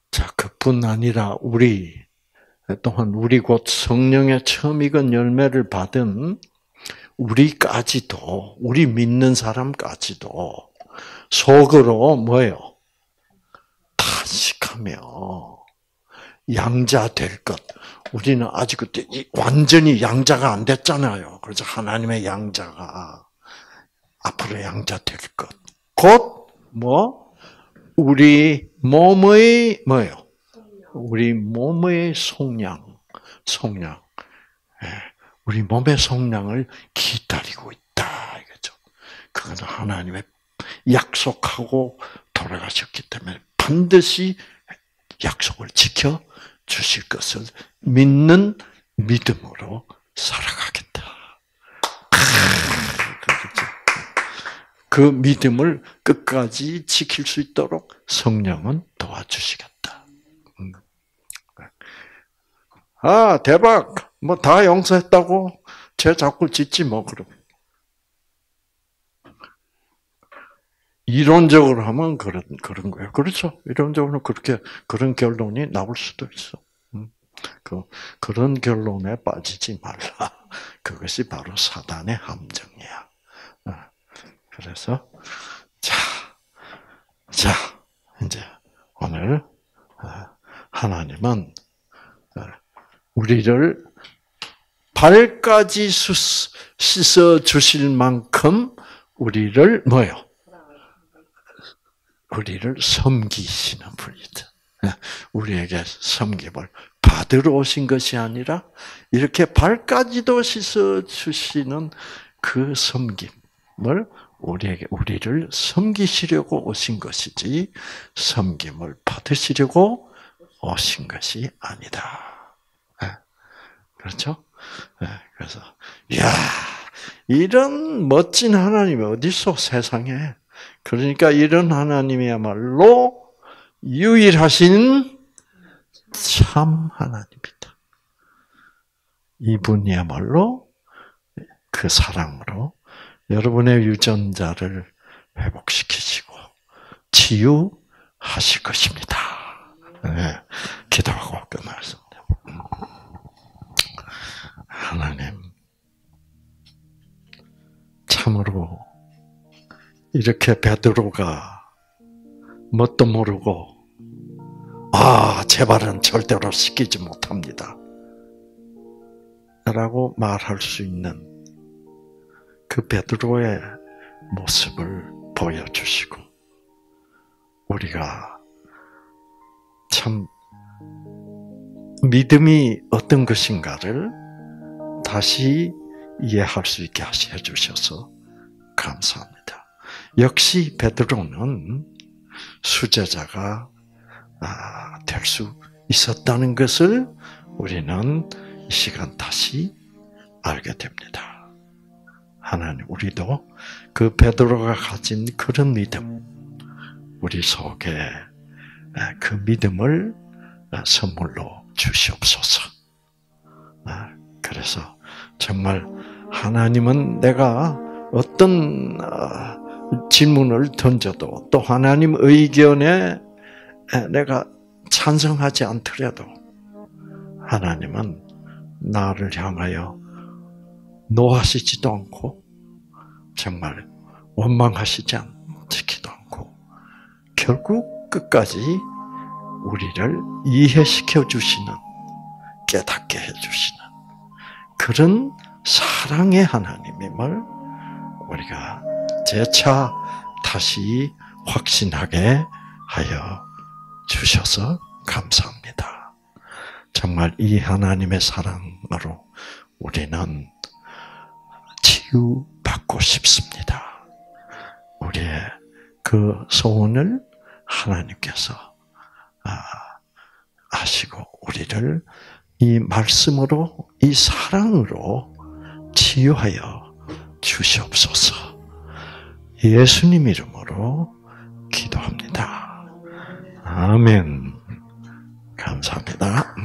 자, 그뿐 아니라 우리 또한 우리 곧 성령의 처음 익은 열매를 받은 우리까지도 우리 믿는 사람까지도 속으로 뭐요? 탄식하며 양자 될 것. 우리는 아직 그때 완전히 양자가 안 됐잖아요. 그래서 하나님의 양자가 앞으로 양자 될 것. 곧 뭐? 우리 몸의 뭐요? 우리 몸의 속량, 속량. 예, 우리 몸의 속량을 기다리고 있다 이거죠. 그건 하나님의 약속하고 돌아가셨기 때문에 반드시 약속을 지켜 주실 것을 믿는 믿음으로 살아가겠다. 그 믿음을 끝까지 지킬 수 있도록 성령은 도와주시겠다. 음. 아 대박! 뭐 다 용서했다고 죄 자꾸 짓지 뭐 그럼. 이론적으로 하면 그런 그런 거예요. 그렇죠. 이론적으로 그렇게 그런 결론이 나올 수도 있어. 음. 그 그런 결론에 빠지지 말라. (laughs) 그것이 바로 사단의 함정이야. 어. 그래서 자, 자 이제 오늘 어, 하나님은 어, 우리를 발까지 씻어 주실 만큼 우리를 뭐요? 우리를 섬기시는 분이다. 우리에게 섬김을 받으러 오신 것이 아니라 이렇게 발까지도 씻어 주시는 그 섬김을 우리에게 우리를 섬기시려고 오신 것이지 섬김을 받으시려고 오신 것이 아니다. 그렇죠? 그래서 야 이런 멋진 하나님이 어디 있어 세상에? 그러니까 이런 하나님이야말로 유일하신 참 하나님이다. 이분이야말로 그 사랑으로 여러분의 유전자를 회복시키시고 치유하실 것입니다. 네, 기도하고 끝났습니다. 하나님, 참으로 이렇게 베드로가 뭣도 모르고 아, 제 발은 절대로 시키지 못합니다. 라고 말할 수 있는 그 베드로의 모습을 보여주시고 우리가 참 믿음이 어떤 것인가를 다시 이해할 수 있게 하셔 주셔서 감사합니다. 역시 베드로는 수제자가 아, 될수 있었다는 것을 우리는 이 시간 다시 알게 됩니다. 하나님, 우리도 그 베드로가 가진 그런 믿음, 우리 속에 그 믿음을 선물로 주시옵소서. 아, 그래서 정말 하나님은 내가 어떤 어, 질문을 던져도 또 하나님 의견에 내가 찬성하지 않더라도 하나님은 나를 향하여 노하시지도 않고 정말 원망하시지 않지도 않고 결국 끝까지 우리를 이해시켜 주시는 깨닫게 해 주시는 그런 사랑의 하나님임을 우리가 재차 다시 확신하게 하여 주셔서 감사합니다. 정말 이 하나님의 사랑으로 우리는 치유받고 싶습니다. 그 소원을 하나님께서 아, 아시고 우리를 이 말씀으로 이 사랑으로 치유하여 주시옵소서. 예수님 이름으로 기도합니다. 아멘. 감사합니다.